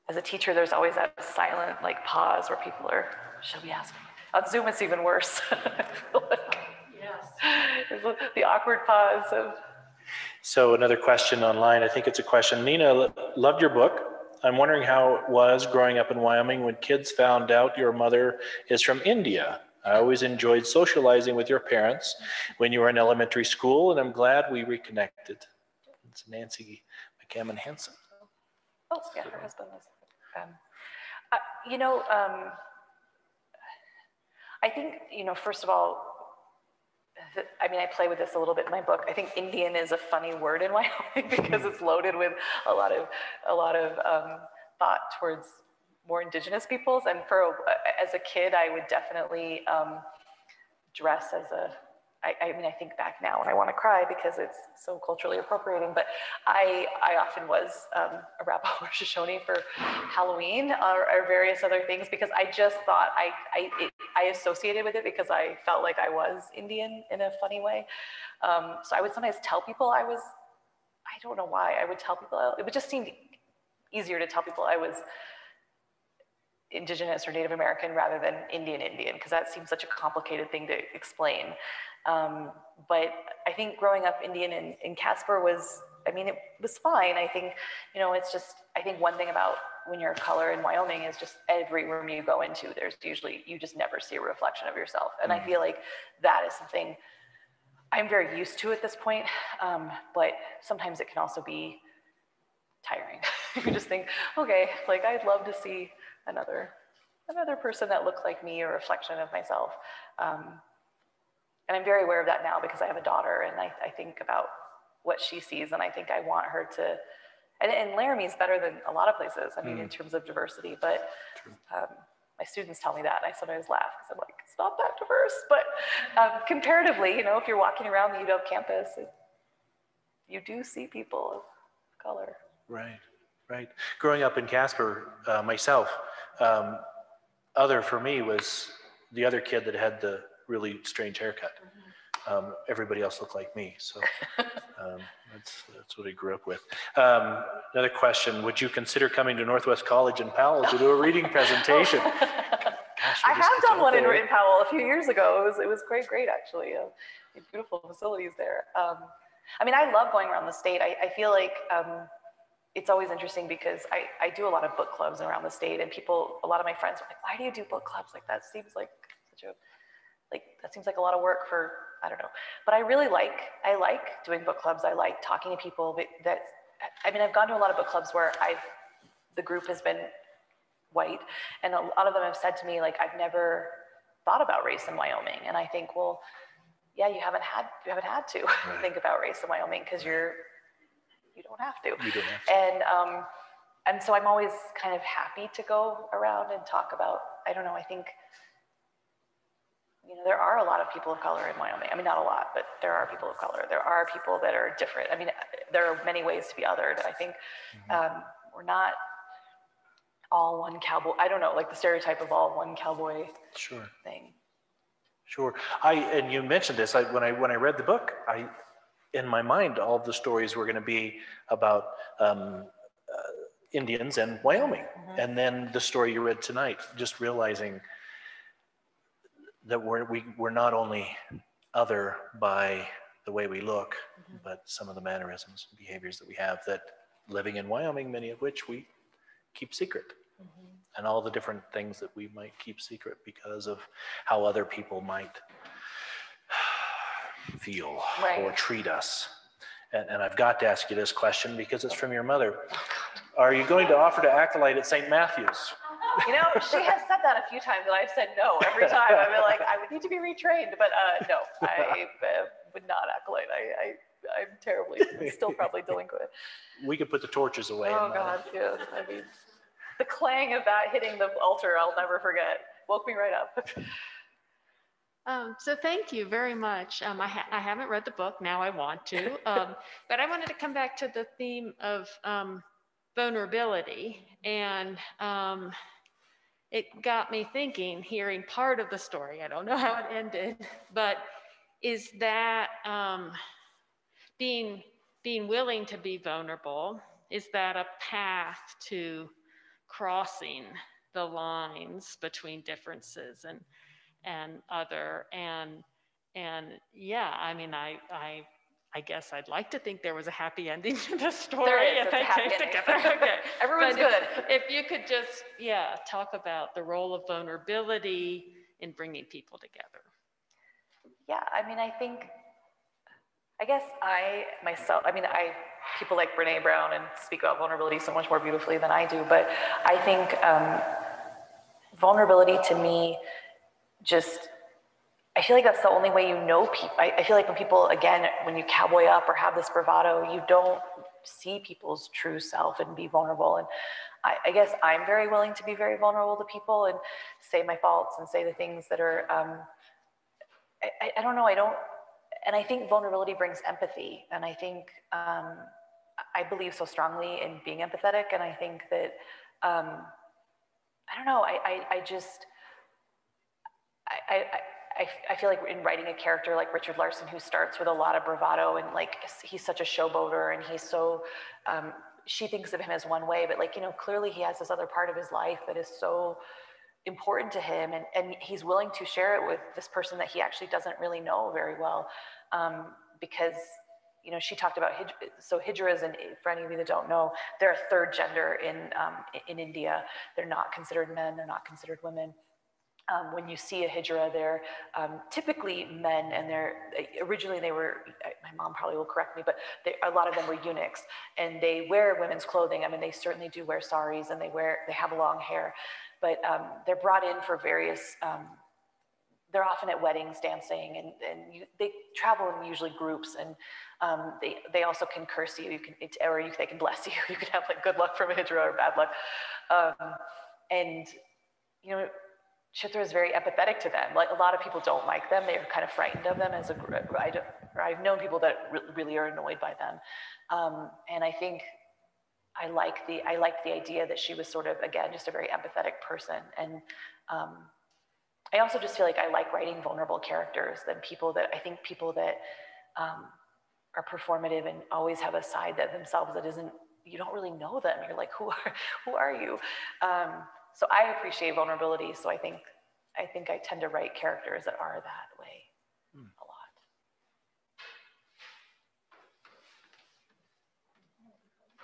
As a teacher, there's always that silent like pause where people are should we ask? On Zoom, it's even worse. yes. The awkward pause of. So another question online. I think it's a question. Nina loved your book. I'm wondering how it was growing up in Wyoming when kids found out your mother is from India. I always enjoyed socializing with your parents when you were in elementary school, and I'm glad we reconnected. It's Nancy McCammon Hanson. Oh, yeah, her husband was. Um, uh, you know, um, I think, you know, first of all, I mean, I play with this a little bit in my book. I think Indian is a funny word in Wyoming because it's loaded with a lot of a lot of um, thought towards more indigenous peoples. And for as a kid, I would definitely um, dress as a I, I, mean, I think back now and I want to cry because it's so culturally appropriating, but I, I often was um, a Arapaho or Shoshone for Halloween or, or, various other things because I just thought I, I, it, I associated with it because I felt like I was Indian in a funny way. Um, so I would sometimes tell people I was, I don't know why, I would tell people, it would just seem easier to tell people I was indigenous or Native American rather than Indian Indian, because that seems such a complicated thing to explain. Um, but I think growing up Indian in, in Casper was, I mean, it was fine. I think, you know, it's just, I think one thing about when you're a color in Wyoming is just every room you go into, there's usually, you just never see a reflection of yourself. And mm-hmm. I feel like that is something I'm very used to at this point. Um, but sometimes it can also be tiring. you just think, okay, like I'd love to see another another person that looks like me or reflection of myself. Um, and I'm very aware of that now because I have a daughter and I, I think about what she sees and I think I want her to, and, and Laramie is better than a lot of places, I mean, mm. in terms of diversity, but um, my students tell me that and I sometimes laugh because I'm like, it's not that diverse, but um, comparatively, you know, if you're walking around the UW campus, it, you do see people of color. Right, right. Growing up in Casper, uh, myself, um, other for me was the other kid that had the really strange haircut. Um, everybody else looked like me, so um, that's, that's what I grew up with. Um, another question, would you consider coming to Northwest College in Powell to do a reading presentation? Gosh, I have done one in, in, Powell a few years ago. It was, it was great, great actually. Uh, beautiful facilities there. Um, I mean, I love going around the state. I, I feel like um, it's always interesting because I, I do a lot of book clubs around the state and people, a lot of my friends are like, why do you do book clubs? Like that seems like such a, like that seems like a lot of work for, I don't know. But I really like, I like doing book clubs. I like talking to people that, I mean, I've gone to a lot of book clubs where I've, the group has been white. And a lot of them have said to me, like, I've never thought about race in Wyoming. And I think, well, yeah, you haven't had you haven't had to Right. think about race in Wyoming because you're you don't have to. You don't have to. And um, and so I'm always kind of happy to go around and talk about. I don't know. I think you know there are a lot of people of color in Wyoming. I mean, not a lot, but there are people of color. There are people that are different. I mean, there are many ways to be othered. I think um, we're not all one cowboy. I don't know, like the stereotype of all one cowboy Sure. thing. Sure. I, and you mentioned this, I, when I, when I read the book, I, in my mind, all the stories were going to be about um, uh, Indians and Wyoming. And then the story you read tonight, just realizing that we're, we, we're not only other by the way we look, mm-hmm. but some of the mannerisms and behaviors that we have that living in Wyoming, many of which we keep secret mm-hmm. and all the different things that we might keep secret because of how other people might feel or treat us. And, and I've got to ask you this question because it's from your mother. Oh, Are you going to offer to acolyte at St. Matthew's? You know, she has said that a few times, and I've said no every time. I've been like, I would need to be retrained, but uh, no, I uh, would not acolyte. I, I, I'm terribly, still probably delinquent. We could put the torches away. Oh and, uh, God, yeah. I mean, the clang of that hitting the altar, I'll never forget. Woke me right up. Um, so thank you very much. Um, I, ha- I haven't read the book, now I want to. Um, but I wanted to come back to the theme of um, vulnerability. And um, it got me thinking, hearing part of the story. I don't know how it ended, but is that um, being, being willing to be vulnerable, is that a path to crossing the lines between differences and and other and and yeah i mean i i i guess i'd like to think there was a happy ending to the story if they came ending. together okay Everyone's But good. if, if you could just yeah talk about the role of vulnerability in bringing people together Yeah, I mean, I think, I guess I myself, I mean, I, people like Brene Brown and speak about vulnerability so much more beautifully than I do, but I think um, vulnerability to me just, I feel like that's the only way you know people. I, I feel like when people, again, when you cowboy up or have this bravado, you don't see people's true self and be vulnerable. And I, I guess I'm very willing to be very vulnerable to people and say my faults and say the things that are, um, I, I, don't know. I don't, and I think vulnerability brings empathy. And I think um, I believe so strongly in being empathetic. And I think that um, I don't know. I, I, I just I, I, I, feel like in writing a character like Richard Larson, who starts with a lot of bravado and like he's such a showboater and he's so, um, she thinks of him as one way, but like, you know, clearly he has this other part of his life that is so important to him and, and he's willing to share it with this person that he actually doesn't really know very well. Um, because, you know, she talked about, hij- so hijras, and for any of you that don't know, they're a third gender in, um, in India. They're not considered men, they're not considered women um, when you see a hijra, they're um, typically men, and they're originally they were. My mom probably will correct me, but they, a lot of them were eunuchs, and they wear women's clothing. I mean, they certainly do wear saris, and they wear they have long hair, but um, they're brought in for various. Um, they're often at weddings dancing, and, and you, they travel in usually groups, and um, they they also can curse you. You can or you, they can bless you. You can have like good luck from a hijra or bad luck, um, and you know Chitra is very empathetic to them. Like a lot of people don't like them; they're kind of frightened of them as a group. I or I've known people that re- really are annoyed by them, um, and I think I like the I like the idea that she was sort of again just a very empathetic person, and um, I also just feel like I like writing vulnerable characters than people that I think people that um, are performative and always have a side that themselves that isn't you don't really know them. You're like who are who are you? So I appreciate vulnerability. So I think I think I tend to write characters that are that way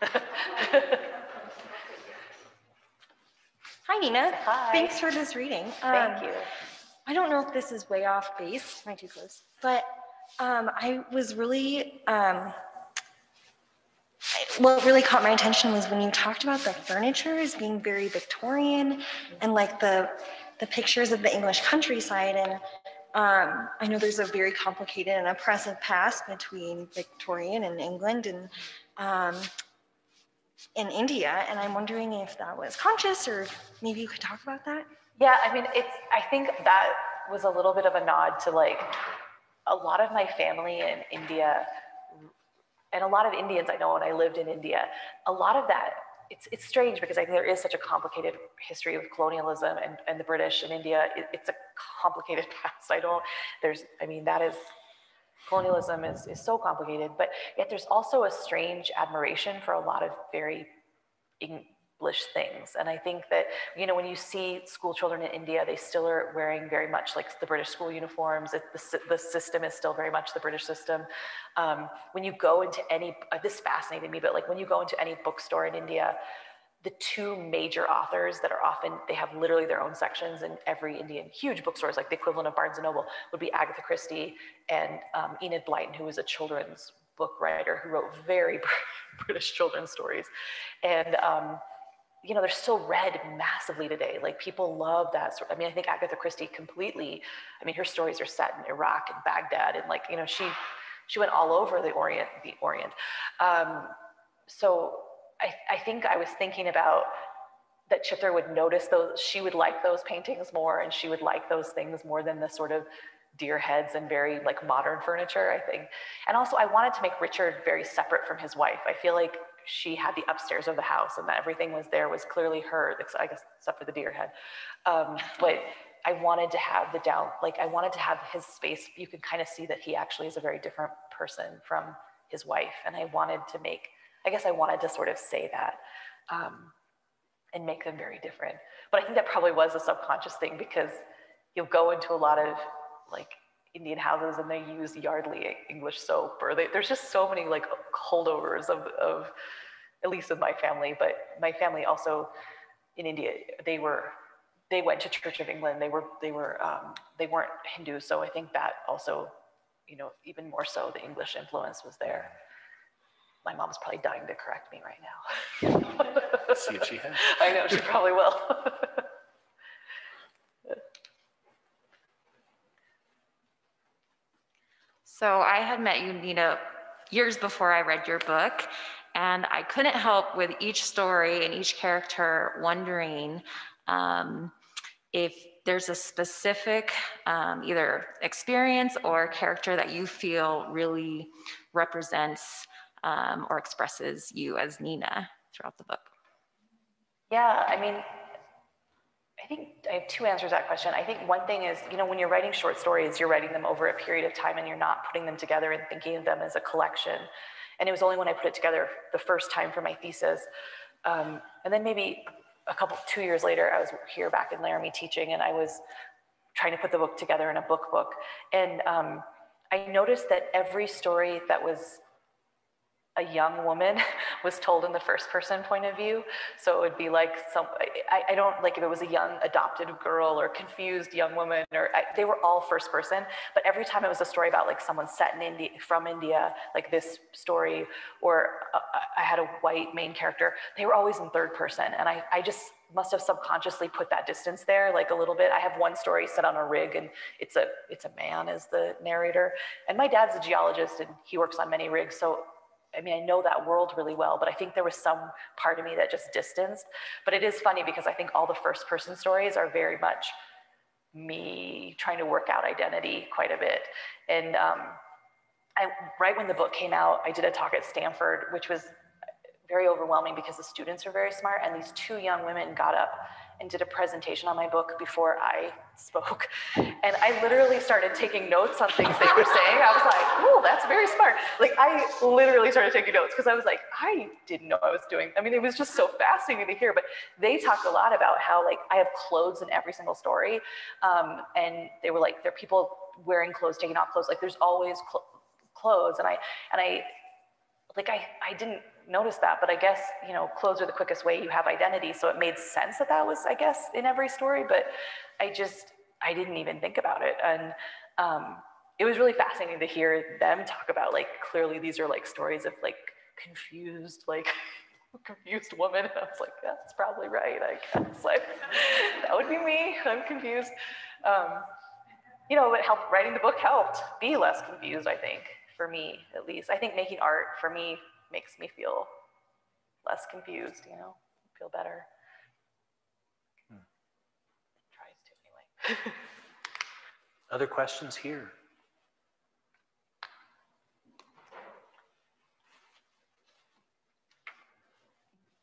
a lot. Hi, Nina. Hi. Thanks for this reading. Thank Um, you. I don't know if this is way off base. Am I too close? But um, I was really um, what really caught my attention was when you talked about the furniture as being very Victorian and like the the pictures of the English countryside. And um, I know there's a very complicated and oppressive past between Victorian and England and um, in India. And I'm wondering if that was conscious or maybe you could talk about that. Yeah, I mean, it's, I think that was a little bit of a nod to like a lot of my family in India and a lot of Indians I know when I lived in India, a lot of that, it's, it's strange because I think there is such a complicated history of colonialism and, and the British in India. It, it's a complicated past. I don't, there's, I mean, that is, colonialism is, is so complicated, but yet there's also a strange admiration for a lot of very things. And I think that, you know, when you see school children in India, they still are wearing very much like the British school uniforms. It, the, the system is still very much the British system. Um, when you go into any, uh, this fascinated me, but like when you go into any bookstore in India, the two major authors that are often they have literally their own sections in every Indian huge bookstores, like the equivalent of Barnes and Noble, would be Agatha Christie and um, Enid Blyton, who was a children's book writer who wrote very British children's stories, and um, you know, they're still read massively today. Like people love that sort. I mean, I think Agatha Christie completely. I mean, her stories are set in Iraq and Baghdad, and like you know, she she went all over the Orient. The Orient. Um, so I, I think I was thinking about that Chitra would notice those. She would like those paintings more, and she would like those things more than the sort of deer heads and very like modern furniture. I think, and also I wanted to make Richard very separate from his wife. I feel like she had the upstairs of the house and that everything was there was clearly her, I guess, except for the deer head. Um, but I wanted to have the down, like I wanted to have his space. You could kind of see that he actually is a very different person from his wife. And I wanted to make, I guess I wanted to sort of say that um, and make them very different. But I think that probably was a subconscious thing because you'll go into a lot of like Indian houses and they use Yardley English soap, or they, there's just so many like holdovers of, of, at least of my family, but my family also in India, they were, they went to Church of England. They were, they were, um, they weren't Hindu. So I think that also, you know, even more so, the English influence was there. My mom's probably dying to correct me right now. See if she has. I know, she probably will. So I had met you, Nina, years before I read your book, and I couldn't help with each story and each character wondering um, if there's a specific um, either experience or character that you feel really represents um, or expresses you as Nina throughout the book. Yeah, I mean, I think I have two answers to that question. I think one thing is, you know, when you're writing short stories, you're writing them over a period of time and you're not putting them together and thinking of them as a collection. And it was only when I put it together the first time for my thesis. Um, and then maybe a couple, two years later, I was here back in Laramie teaching and I was trying to put the book together in a book book. And um, I noticed that every story that was a young woman was told in the first person point of view. So it would be like some, I, I don't like if it was a young adopted girl or confused young woman or I, they were all first person. But every time it was a story about like someone set in India, from India, like this story, or uh, I had a white main character, they were always in third person. And I, I just must have subconsciously put that distance there like a little bit. I have one story set on a rig and it's a, it's a man as the narrator. And my dad's a geologist and he works on many rigs. So I mean, I know that world really well, but I think there was some part of me that just distanced. But it is funny because I think all the first person stories are very much me trying to work out identity quite a bit. And um, I, right when the book came out, I did a talk at Stanford, which was very overwhelming because the students are very smart. And these two young women got up and did a presentation on my book before I spoke. And I literally started taking notes on things they were saying. I was like, oh, that's very smart. Like, I literally started taking notes because I was like, I didn't know I was doing. I mean, it was just so fascinating to hear. But they talked a lot about how, like, I have clothes in every single story. Um, and they were like, there are people wearing clothes, taking off clothes. Like, there's always cl- clothes. And I, and I, like, I, I didn't notice that, but I guess, you know, clothes are the quickest way you have identity. So it made sense that that was, I guess, in every story, but I just, I didn't even think about it. And um, it was really fascinating to hear them talk about like, clearly these are like stories of like confused, like confused woman. And I was like, that's probably right. I guess like that would be me. I'm confused. Um, you know, it helped. Writing the book helped be less confused. I think for me, at least. I think making art for me makes me feel less confused. You know, feel better. Hmm. Tries to anyway. Other questions here?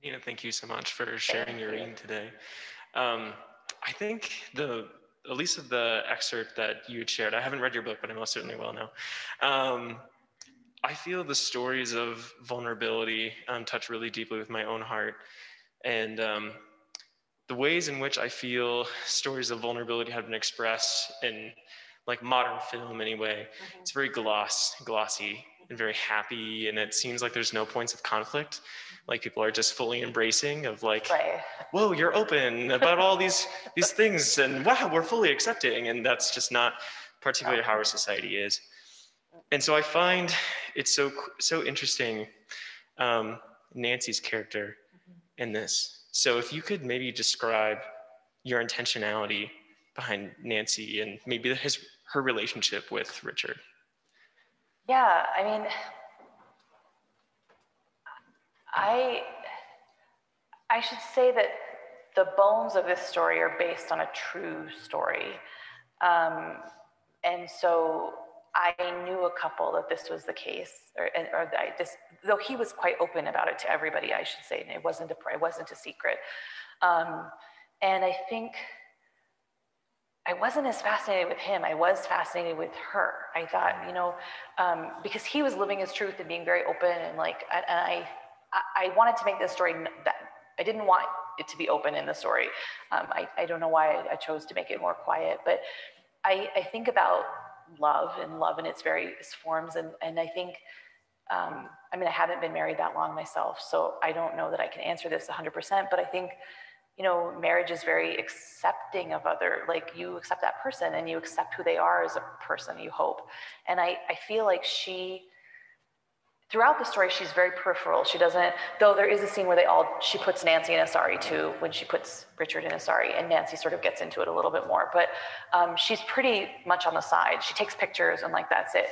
Nina, thank you so much for sharing your reading today. Um, I think the, at least of the excerpt that you had shared, I haven't read your book, but I most certainly will now. Um, I feel the stories of vulnerability um, touch really deeply with my own heart. And um, the ways in which I feel stories of vulnerability have been expressed in like modern film anyway, mm-hmm. it's very gloss, glossy and very happy. And it seems like there's no points of conflict like people are just fully embracing of like right. whoa you're open about all these these things and wow we're fully accepting and that's just not particularly how our society is and so i find it's so so interesting um, nancy's character mm-hmm. in this so if you could maybe describe your intentionality behind nancy and maybe his her relationship with richard yeah i mean I, I should say that the bones of this story are based on a true story. Um, and so I knew a couple that this was the case, or, or I just, though he was quite open about it to everybody, I should say, and it wasn't a, it wasn't a secret. Um, and I think I wasn't as fascinated with him. I was fascinated with her. I thought, you know, um, because he was living his truth and being very open and like, and I I, wanted to make this story that I didn't want it to be open in the story. Um, I, I don't know why I chose to make it more quiet, but I, I think about love and love in its various forms. And, and I think, um, I mean, I haven't been married that long myself, so I don't know that I can answer this 100%, but I think, you know, marriage is very accepting of other, like you accept that person and you accept who they are as a person, you hope. And I, I feel like she, Throughout the story, she's very peripheral. She doesn't, though there is a scene where they all, she puts Nancy in a sari too, when she puts Richard in a sari, and Nancy sort of gets into it a little bit more. But um, she's pretty much on the side. She takes pictures and like that's it.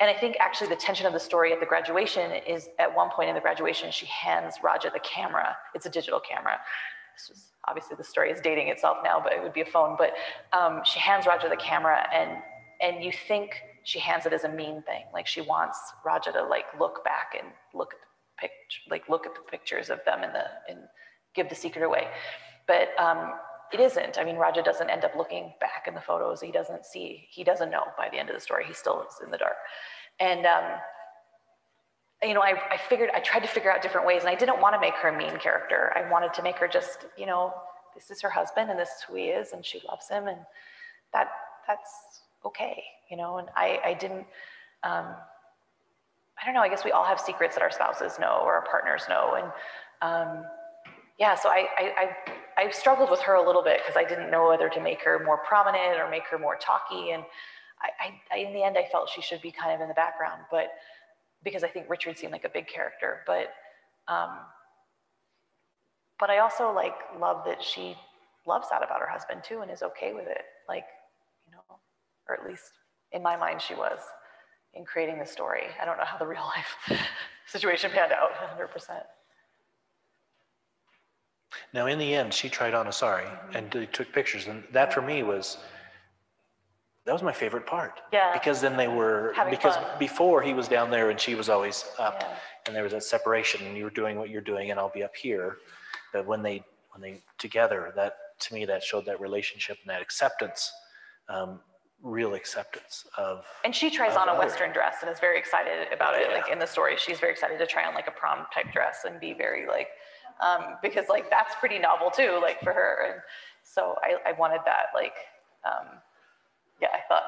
And I think actually the tension of the story at the graduation is at one point in the graduation, she hands Raja the camera. It's a digital camera. This was obviously the story is dating itself now, but it would be a phone. But um, she hands Raja the camera, and and you think she hands it as a mean thing. Like she wants Raja to like look back and look at the picture, like look at the pictures of them and the and give the secret away. But um, it isn't. I mean, Raja doesn't end up looking back in the photos. He doesn't see. He doesn't know by the end of the story. He still is in the dark. And um, you know, I, I figured I tried to figure out different ways, and I didn't want to make her a mean character. I wanted to make her just, you know, this is her husband, and this is who he is, and she loves him, and that that's okay, you know, and I, I didn't, um, I don't know, I guess we all have secrets that our spouses know or our partners know. And um, yeah, so I, I, I, I, struggled with her a little bit because I didn't know whether to make her more prominent or make her more talky. And I, I, in the end, I felt she should be kind of in the background, but because I think Richard seemed like a big character. But, um, but I also like love that she loves that about her husband too and is okay with it. Like or at least in my mind she was in creating the story. I don't know how the real life situation panned out 100%. Now, in the end, she tried on a sari mm-hmm. and took pictures, and that for me was that was my favorite part. Yeah. Because then they were Having because fun. before he was down there and she was always up, Yeah. and there was that separation, and you were doing what you're doing, and I'll be up here. But when they when they together, that to me that showed that relationship and that acceptance um, real acceptance of. And she tries on a. Western dress and is very excited about it. Like in the story, she's very excited to try on like a prom type dress and be very like, um, because like that's pretty novel too, like for her. And so I, I wanted that. Like, um, yeah, I thought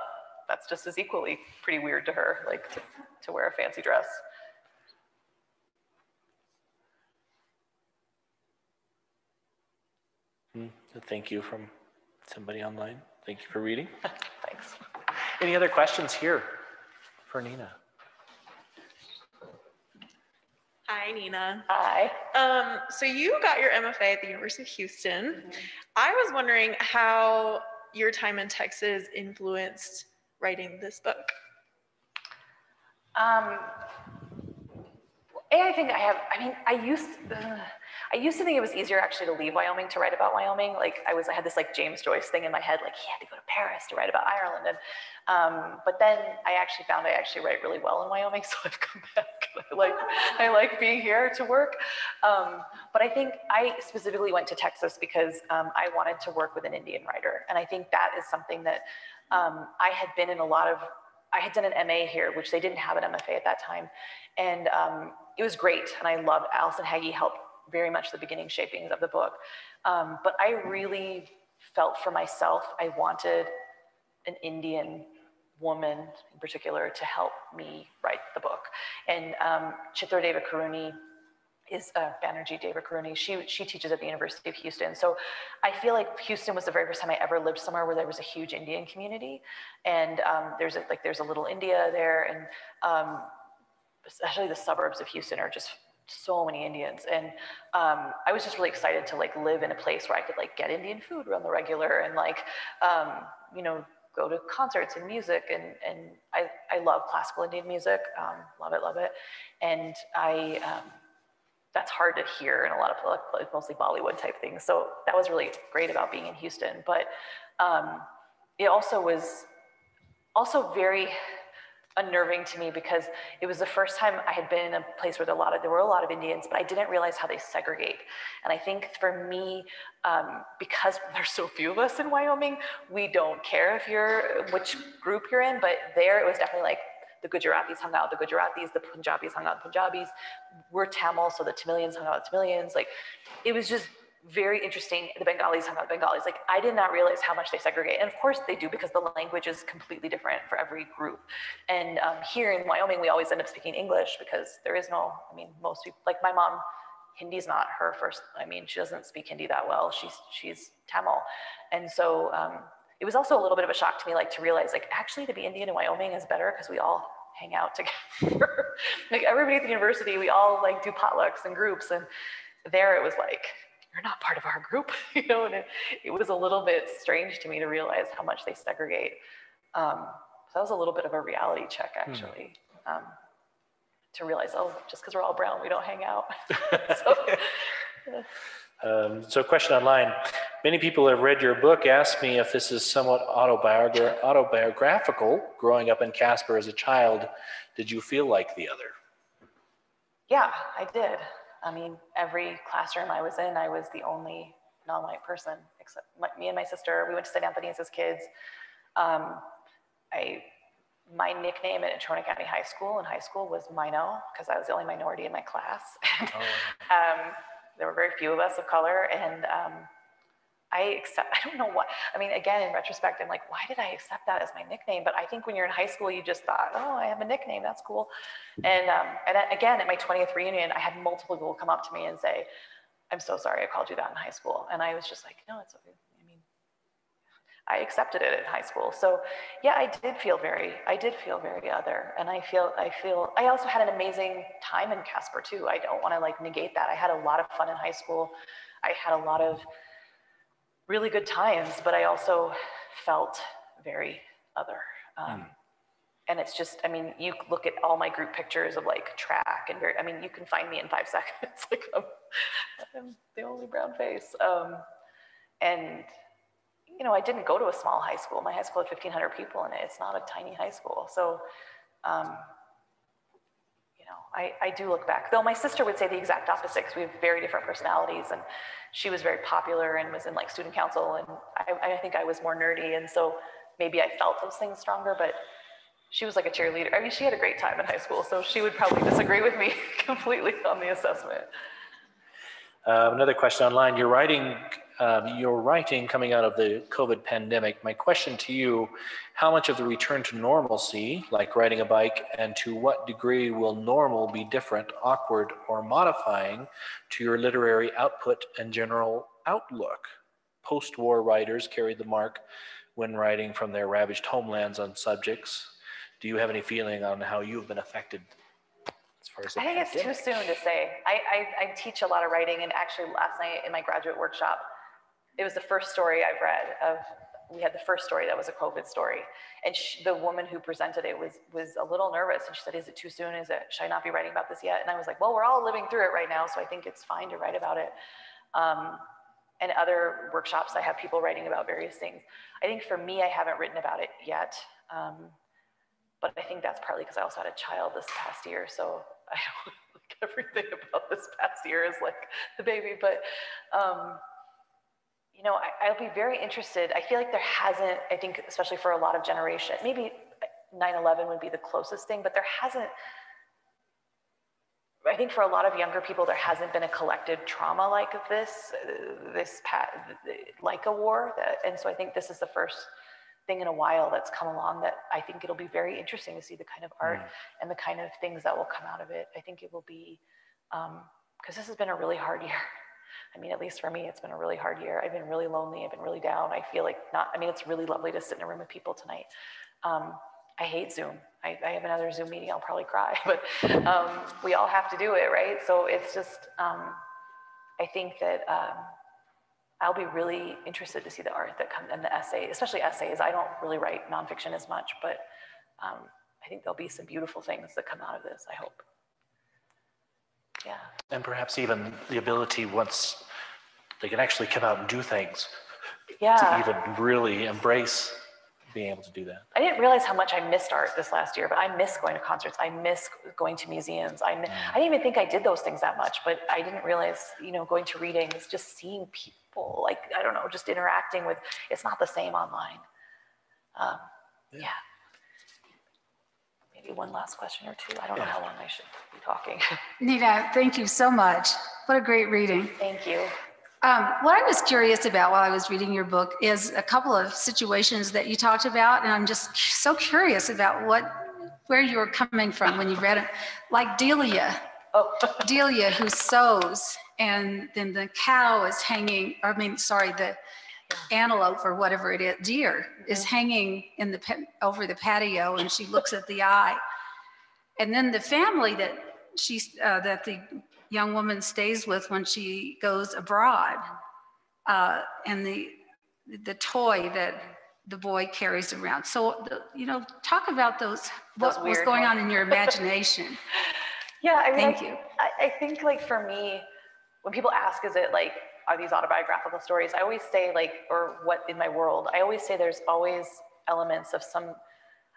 that's just as equally pretty weird to her, like to, to wear a fancy dress. Hmm, Thank you from somebody online. Thank you for reading. Thanks. Any other questions here for Nina? Hi, Nina. Hi. Um, so you got your MFA at the University of Houston. I was wondering how your time in Texas influenced writing this book. Um, A, I think I have, I mean, I used, ugh, I used to think it was easier actually to leave Wyoming to write about Wyoming. Like I was, I had this like James Joyce thing in my head, like he had to go to Paris to write about Ireland. And, um, but then I actually found I actually write really well in Wyoming. So I've come back. I like, I like being here to work. Um, but I think I specifically went to Texas because um, I wanted to work with an Indian writer. And I think that is something that um, I had been in a lot of I had done an MA here, which they didn't have an MFA at that time. And um, it was great. And I loved Alyson Hagy helped very much the beginning shapings of the book. Um, but I really felt for myself, I wanted an Indian woman in particular to help me write the book. And um, Chitra Divakaruni is uh, Banerjee Divakaruni. She, she teaches at the University of Houston. So I feel like Houston was the very first time I ever lived somewhere where there was a huge Indian community. And um, there's a, like, there's a little India there. And um, especially the suburbs of Houston are just so many Indians. And um, I was just really excited to like live in a place where I could like get Indian food on the regular and like, um, you know, go to concerts and music. And, and I, I love classical Indian music, um, love it, love it. And I, um, that's hard to hear in a lot of like, mostly Bollywood type things. So that was really great about being in Houston. But um, it also was also very unnerving to me because it was the first time I had been in a place where there, a lot of, there were a lot of Indians, but I didn't realize how they segregate. And I think for me, um, because there's so few of us in Wyoming, we don't care if you're which group you're in. But there, it was definitely like the Gujaratis hung out with the Gujaratis, the Punjabis hung out with Punjabis. We're Tamil, so the Tamilians hung out with Tamilians. Like it was just very interesting. The Bengalis hung out with Bengalis. Like I did not realize how much they segregate. And of course they do because the language is completely different for every group. And um, here in Wyoming, we always end up speaking English because there is no, I mean, most people, like my mom, Hindi's not her first, I mean, she doesn't speak Hindi that well. She's, she's Tamil. And so um, it was also a little bit of a shock to me, like to realize like actually to be Indian in Wyoming is better because we all hang out together. like everybody at the university, we all like do potlucks and groups. And there it was like, you're not part of our group, you know, and it, it was a little bit strange to me to realize how much they segregate. Um, so that was a little bit of a reality check actually. Um, to realize, oh, just because we're all brown, we don't hang out. so, Um, so a question online. Many people have read your book, ask me if this is somewhat autobiogra- autobiographical. Growing up in Casper as a child, did you feel like the other? yeah, I did. I mean, every classroom I was in, I was the only non-white person, except my, me and my sister. We went to St. Anthony's as kids. Um, I, my nickname at Natrona County High School in high school was Mino because I was the only minority in my class. Oh. um, there were very few of us of color, and um, I accept. I don't know what. I mean, again, in retrospect, I'm like, why did I accept that as my nickname? But I think when you're in high school, you just thought, oh, I have a nickname. That's cool. And um, and again, at my 20th reunion, I had multiple people come up to me and say, I'm so sorry I called you that in high school. And I was just like, no, it's okay. I mean, I accepted it in high school. So yeah, I did feel very, I did feel very other. And I feel, I feel, I also had an amazing time in Casper too. I don't want to like negate that. I had a lot of fun in high school. I had a lot of really good times, but I also felt very other. Um, And it's just, I mean, you look at all my group pictures of like track and very, I mean, you can find me in five seconds. like I'm, I'm the only brown face. Um, and, you know, I didn't go to a small high school. My high school had 1,500 people in it. It's not a tiny high school. So, um, I, I do look back. Though my sister would say the exact opposite because we have very different personalities. And she was very popular and was in like student council. And I, I think I was more nerdy. And so maybe I felt those things stronger, but she was like a cheerleader. I mean, she had a great time in high school. So she would probably disagree with me completely on the assessment. Uh, another question online. You're writing, um, you're writing coming out of the COVID pandemic. My question to you: How much of the return to normalcy, like riding a bike, and to what degree will normal be different, awkward, or modifying to your literary output and general outlook? Post-war writers carried the mark when writing from their ravaged homelands on subjects. Do you have any feeling on how you've been affected I think it's too soon to say. I, I, I teach a lot of writing, and actually last night in my graduate workshop, it was the first story I've read of. We had the first story that was a COVID story, and sh the woman who presented it was was a little nervous, and she said, "Is it too soon? Is it? Should I not be writing about this yet?" And I was like, "Well, we're all living through it right now, so I think it's fine to write about it." Um, and other workshops, I have people writing about various things. I think for me, I haven't written about it yet. Um, but I think that's partly because I also had a child this past year, so I like everything about this past year is like the baby. But um, you know, I, I'll be very interested. I feel like there hasn't. I think, especially for a lot of generation, maybe uh, 9/11 would be the closest thing, but there hasn't. I think for a lot of younger people, there hasn't been a collective trauma like this, uh, this like a war, that, and so I think this is the first thing in a while that's come along that I think it'll be very interesting to see the kind of hmm. art and the kind of things that will come out of it. I think it will be, um, because this has been a really hard year. I mean, at least for me, it's been a really hard year. I've been really lonely. I've been really down. I feel like not, I mean, it's really lovely to sit in a room with people tonight. Um, I hate Zoom. I, I have another Zoom meeting. I'll probably cry, but um, we all have to do it, right? So it's just, um, I think that um, I'll be really interested to see the art that comes and the essay, especially essays. I don't really write nonfiction as much, but um, I think there'll be some beautiful things that come out of this. I hope. Yeah. And perhaps even the ability, once they can actually come out and do things, to even really embrace being able to do that. I didn't realize how much I missed art this last year, but I miss going to concerts. I miss going to museums. I, mi- I didn't even think I did those things that much, but I didn't realize, you know, going to readings, just seeing people, like, I don't know, just interacting with, it's not the same online. Um, yeah. Maybe one last question or two. I don't know how long I should be talking. Nina, thank you so much. What a great reading. Thank you. Um, what I was curious about while I was reading your book is a couple of situations that you talked about, and I'm just so curious about what, where you were coming from when you read it. Like Delia, Oh, Delia who sews, and then the cow is hanging, or I mean, sorry, the antelope or whatever it is, deer is hanging in the over the patio, and she looks at the eye. And then the family that she's uh, that the young woman stays with when she goes abroad, uh, and the the toy that the boy carries around. So you know, talk about those. Those What was going on in your imagination? Yeah, I mean, Thank I, you. I, I think like for me, when people ask, is it like, these autobiographical stories? I always say like, or what in my world, I always say there's always elements of some,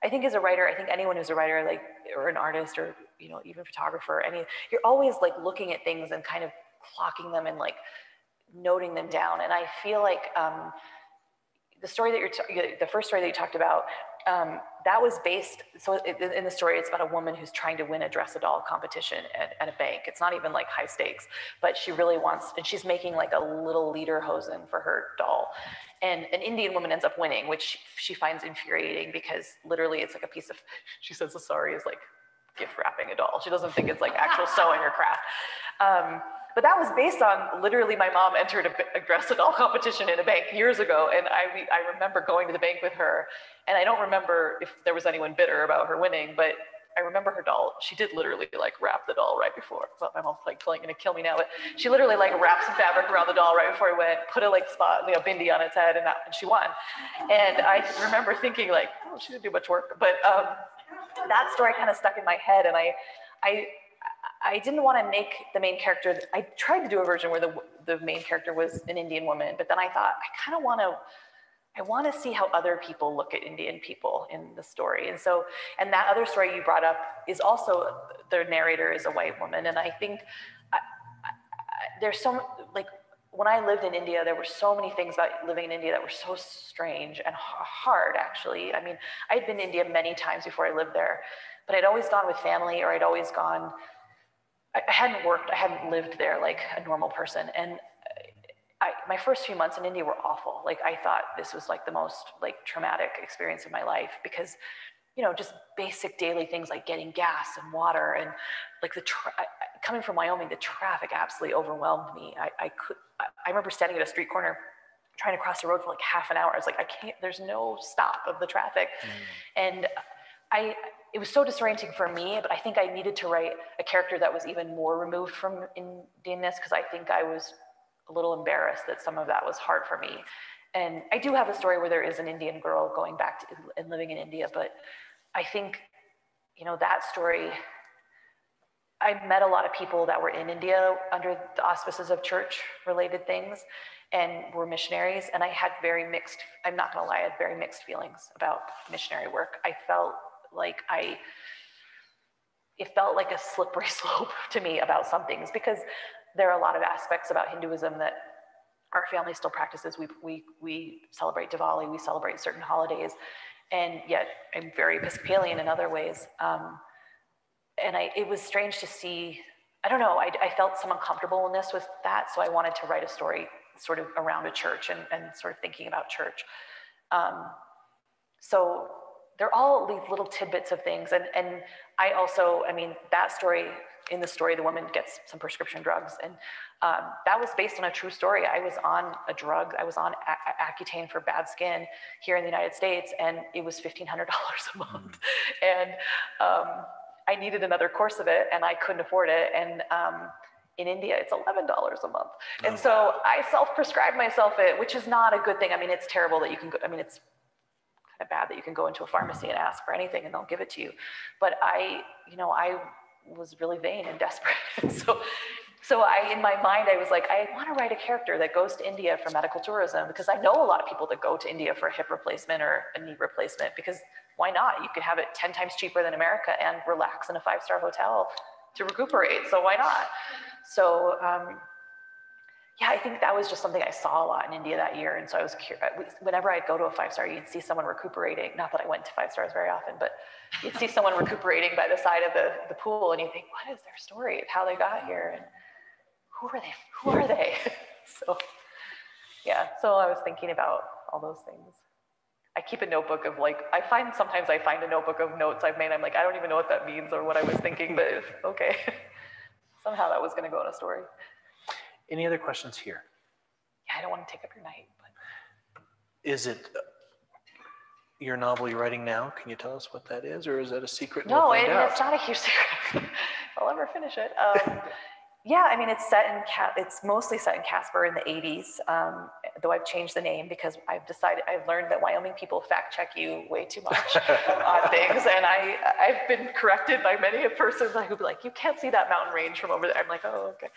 I think as a writer, I think anyone who's a writer, like, or an artist or, you know, even photographer, any, you're always like looking at things and kind of clocking them and like noting them down. And I feel like, um, the story that you're, the first story that you talked about, um, that was based, so it, in the story, it's about a woman who's trying to win a dress a doll competition at, at a bank. It's not even like high stakes, but she really wants, and she's making like a little lederhosen for her doll. And an Indian woman ends up winning, which she finds infuriating because literally it's like a piece of, she says the sari is like gift wrapping a doll. She doesn't think it's like actual sewing or craft. Um, but that was based on literally my mom entered a, dress a doll competition in a bank years ago. And I, I remember going to the bank with her and I don't remember if there was anyone bitter about her winning, but I remember her doll. She did literally like wrap the doll right before. Well, my mom's like going to kill me now, but she literally like wrapped some fabric around the doll right before we went, put a like spot, you know, bindi on its head, and, that, and she won. And I remember thinking like, oh, she didn't do much work, but um, that story kind of stuck in my head, and I, I, I didn't want to make the main character. I tried to do a version where the the main character was an Indian woman, but then I thought I kind of want to. I want to see how other people look at Indian people in the story. And so, and that other story you brought up is also the narrator is a white woman. And I think I, I, there's so, like, when I lived in India, there were so many things about living in India that were so strange and hard, actually. I mean, I'd been to India many times before I lived there, but I'd always gone with family or I'd always gone, I hadn't worked, I hadn't lived there like a normal person. And I, my first few months in India were awful. Like I thought this was like the most like traumatic experience of my life because, you know, just basic daily things like getting gas and water and like the tra- coming from Wyoming, the traffic absolutely overwhelmed me. I, I could, I, I remember standing at a street corner trying to cross the road for like half an hour. I was like, I can't, there's no stop of the traffic. Mm. And I, it was so disorienting for me, but I think I needed to write a character that was even more removed from Indianness because I think I was a little embarrassed that some of that was hard for me. And I do have a story where there is an Indian girl going back to, and living in India, but I think, you know, that story, I met a lot of people that were in India under the auspices of church related things and were missionaries. And I had very mixed, I'm not gonna lie, I had very mixed feelings about missionary work. I felt like I, it felt like a slippery slope to me about some things because there are a lot of aspects about Hinduism that our family still practices. We, we, we celebrate Diwali, we celebrate certain holidays, and yet I'm very Episcopalian in other ways. Um, and I, it was strange to see, I don't know, I, I felt some uncomfortableness with that, so I wanted to write a story sort of around a church and, and sort of thinking about church. Um, so they're all these little tidbits of things. And, and I also, I mean, that story in the story, the woman gets some prescription drugs. And um, that was based on a true story. I was on a drug, I was on Accutane for bad skin here in the United States, and it was $1,500 a month. Mm. And um, I needed another course of it, and I couldn't afford it. And um, in India, it's $11 a month. And oh, so I self prescribed myself it, which is not a good thing. I mean, it's terrible that you can go, I mean, it's kind of bad that you can go into a pharmacy and ask for anything and they'll give it to you. But I, you know, I was really vain and desperate. so, so I, in my mind, I was like, I want to write a character that goes to India for medical tourism because I know a lot of people that go to India for a hip replacement or a knee replacement because why not? You could have it 10 times cheaper than America and relax in a five-star hotel to recuperate. So why not? So um, yeah, I think that was just something I saw a lot in India that year. And so I was curious, uh, whenever I'd go to a five star, you'd see someone recuperating. Not that I went to five stars very often, but you'd see someone recuperating by the side of the, the pool and you think, what is their story of how they got here? And who are they? Who are they? so yeah, so I was thinking about all those things. I keep a notebook of like, I find sometimes I find a notebook of notes I've made. I'm like, I don't even know what that means or what I was thinking, but okay. Somehow that was gonna go in a story. Any other questions here? Yeah, I don't want to take up your night, but Is it your novel you're writing now? Can you tell us what that is, or is that a secret? no, we'll out? it's not a huge secret. I'll ever finish it. Um, yeah, I mean, it's set in, it's mostly set in Casper in the 80s, um, though I've changed the name because I've decided, I've learned that Wyoming people fact check you way too much on things. And I, I've been corrected by many a person who'd be like, you can't see that mountain range from over there. I'm like, oh, okay.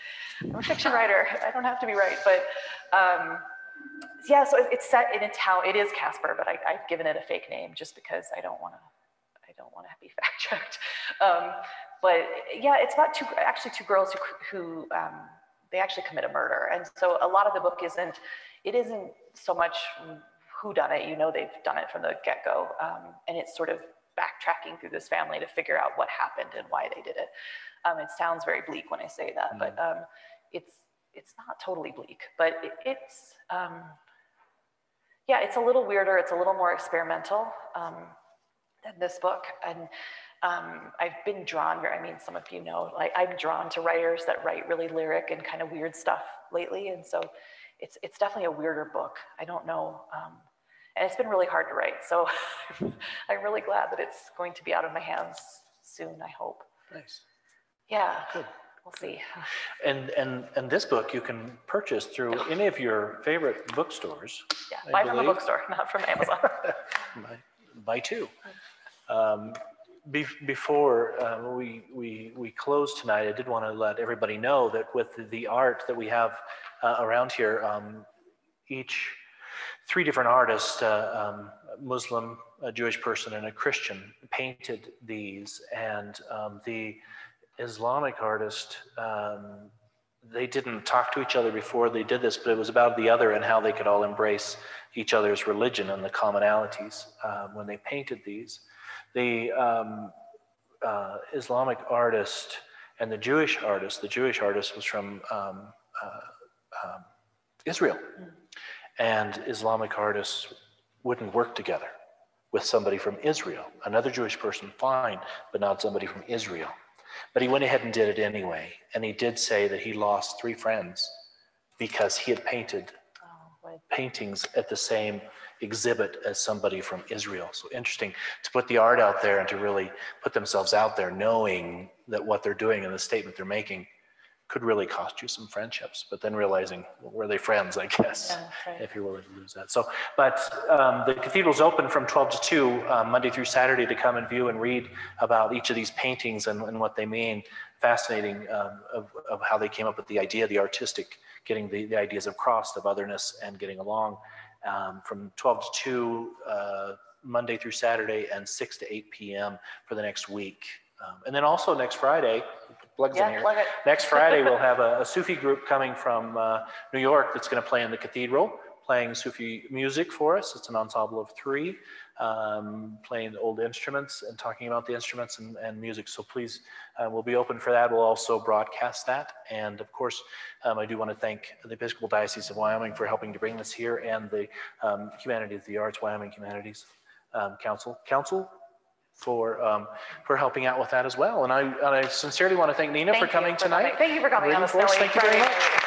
I'm a fiction writer. I don't have to be right. But um, yeah, so it's set in a town. It is Casper, but I, I've given it a fake name just because I don't want to I don't want to be fact checked. Um, but yeah, it's about two, actually two girls who, who um, they actually commit a murder. And so a lot of the book isn't, it isn't so much who done it, you know they've done it from the get-go. Um, and it's sort of backtracking through this family to figure out what happened and why they did it. Um, it sounds very bleak when I say that, mm but um, it's, it's not totally bleak, but it, it's, um, yeah, it's a little weirder. It's a little more experimental um, than this book. And um, I've been drawn, here, I mean, some of you know, like I'm drawn to writers that write really lyric and kind of weird stuff lately. And so it's, it's definitely a weirder book. I don't know. Um, and it's been really hard to write. So I'm really glad that it's going to be out of my hands soon, I hope. Nice. Yeah. Good. We'll see. And, and, and this book you can purchase through any of your favorite bookstores. Yeah, I buy from a bookstore, not from Amazon. Buy- Buy two. Um, be- Before uh, we, we, we close tonight, I did want to let everybody know that with the art that we have uh, around here, um, each, three different artists, uh, um, Muslim, a Jewish person, and a Christian, painted these. And um, the Islamic artist, um, they didn't talk to each other before they did this, but it was about the other and how they could all embrace each other's religion and the commonalities uh, when they painted these. The um, uh, Islamic artist and the Jewish artist, the Jewish artist was from um, uh, um, Israel. And Islamic artists wouldn't work together with somebody from Israel. Another Jewish person, fine, but not somebody from Israel. But he went ahead and did it anyway. And he did say that he lost three friends because he had painted Oh, paintings at the same exhibit as somebody from Israel. So interesting to put the art out there and to really put themselves out there, knowing that what they're doing and the statement they're making could really cost you some friendships. But then realizing, well, were they friends? I guess Yeah, right. if you're willing to lose that. So, but um, the cathedral's open from 12 to 2, um, Monday through Saturday, to come and view and read about each of these paintings and, and what they mean. Fascinating um, of, of how they came up with the idea, the artistic, getting the, the ideas of cross, of otherness, and getting along. Um, from 12 to 2, uh, Monday through Saturday, and 6 to 8 p.m. for the next week. Um, and then also next Friday, plugs in Yeah, here. plug. Next Friday, we'll have a, a Sufi group coming from uh, New York that's going to play in the cathedral, playing Sufi music for us. It's an ensemble of three, um, playing old instruments and talking about the instruments and, and music. So please, uh, we'll be open for that. We'll also broadcast that. And of course, um, I do want to thank the Episcopal Diocese of Wyoming for helping to bring this here and the um, Humanities of the Arts, Wyoming Humanities um, Council. Council for um, for helping out with that as well. And I, and I sincerely want to thank Nina Thank for coming for coming. tonight. Thank you for coming on the Thank you very much.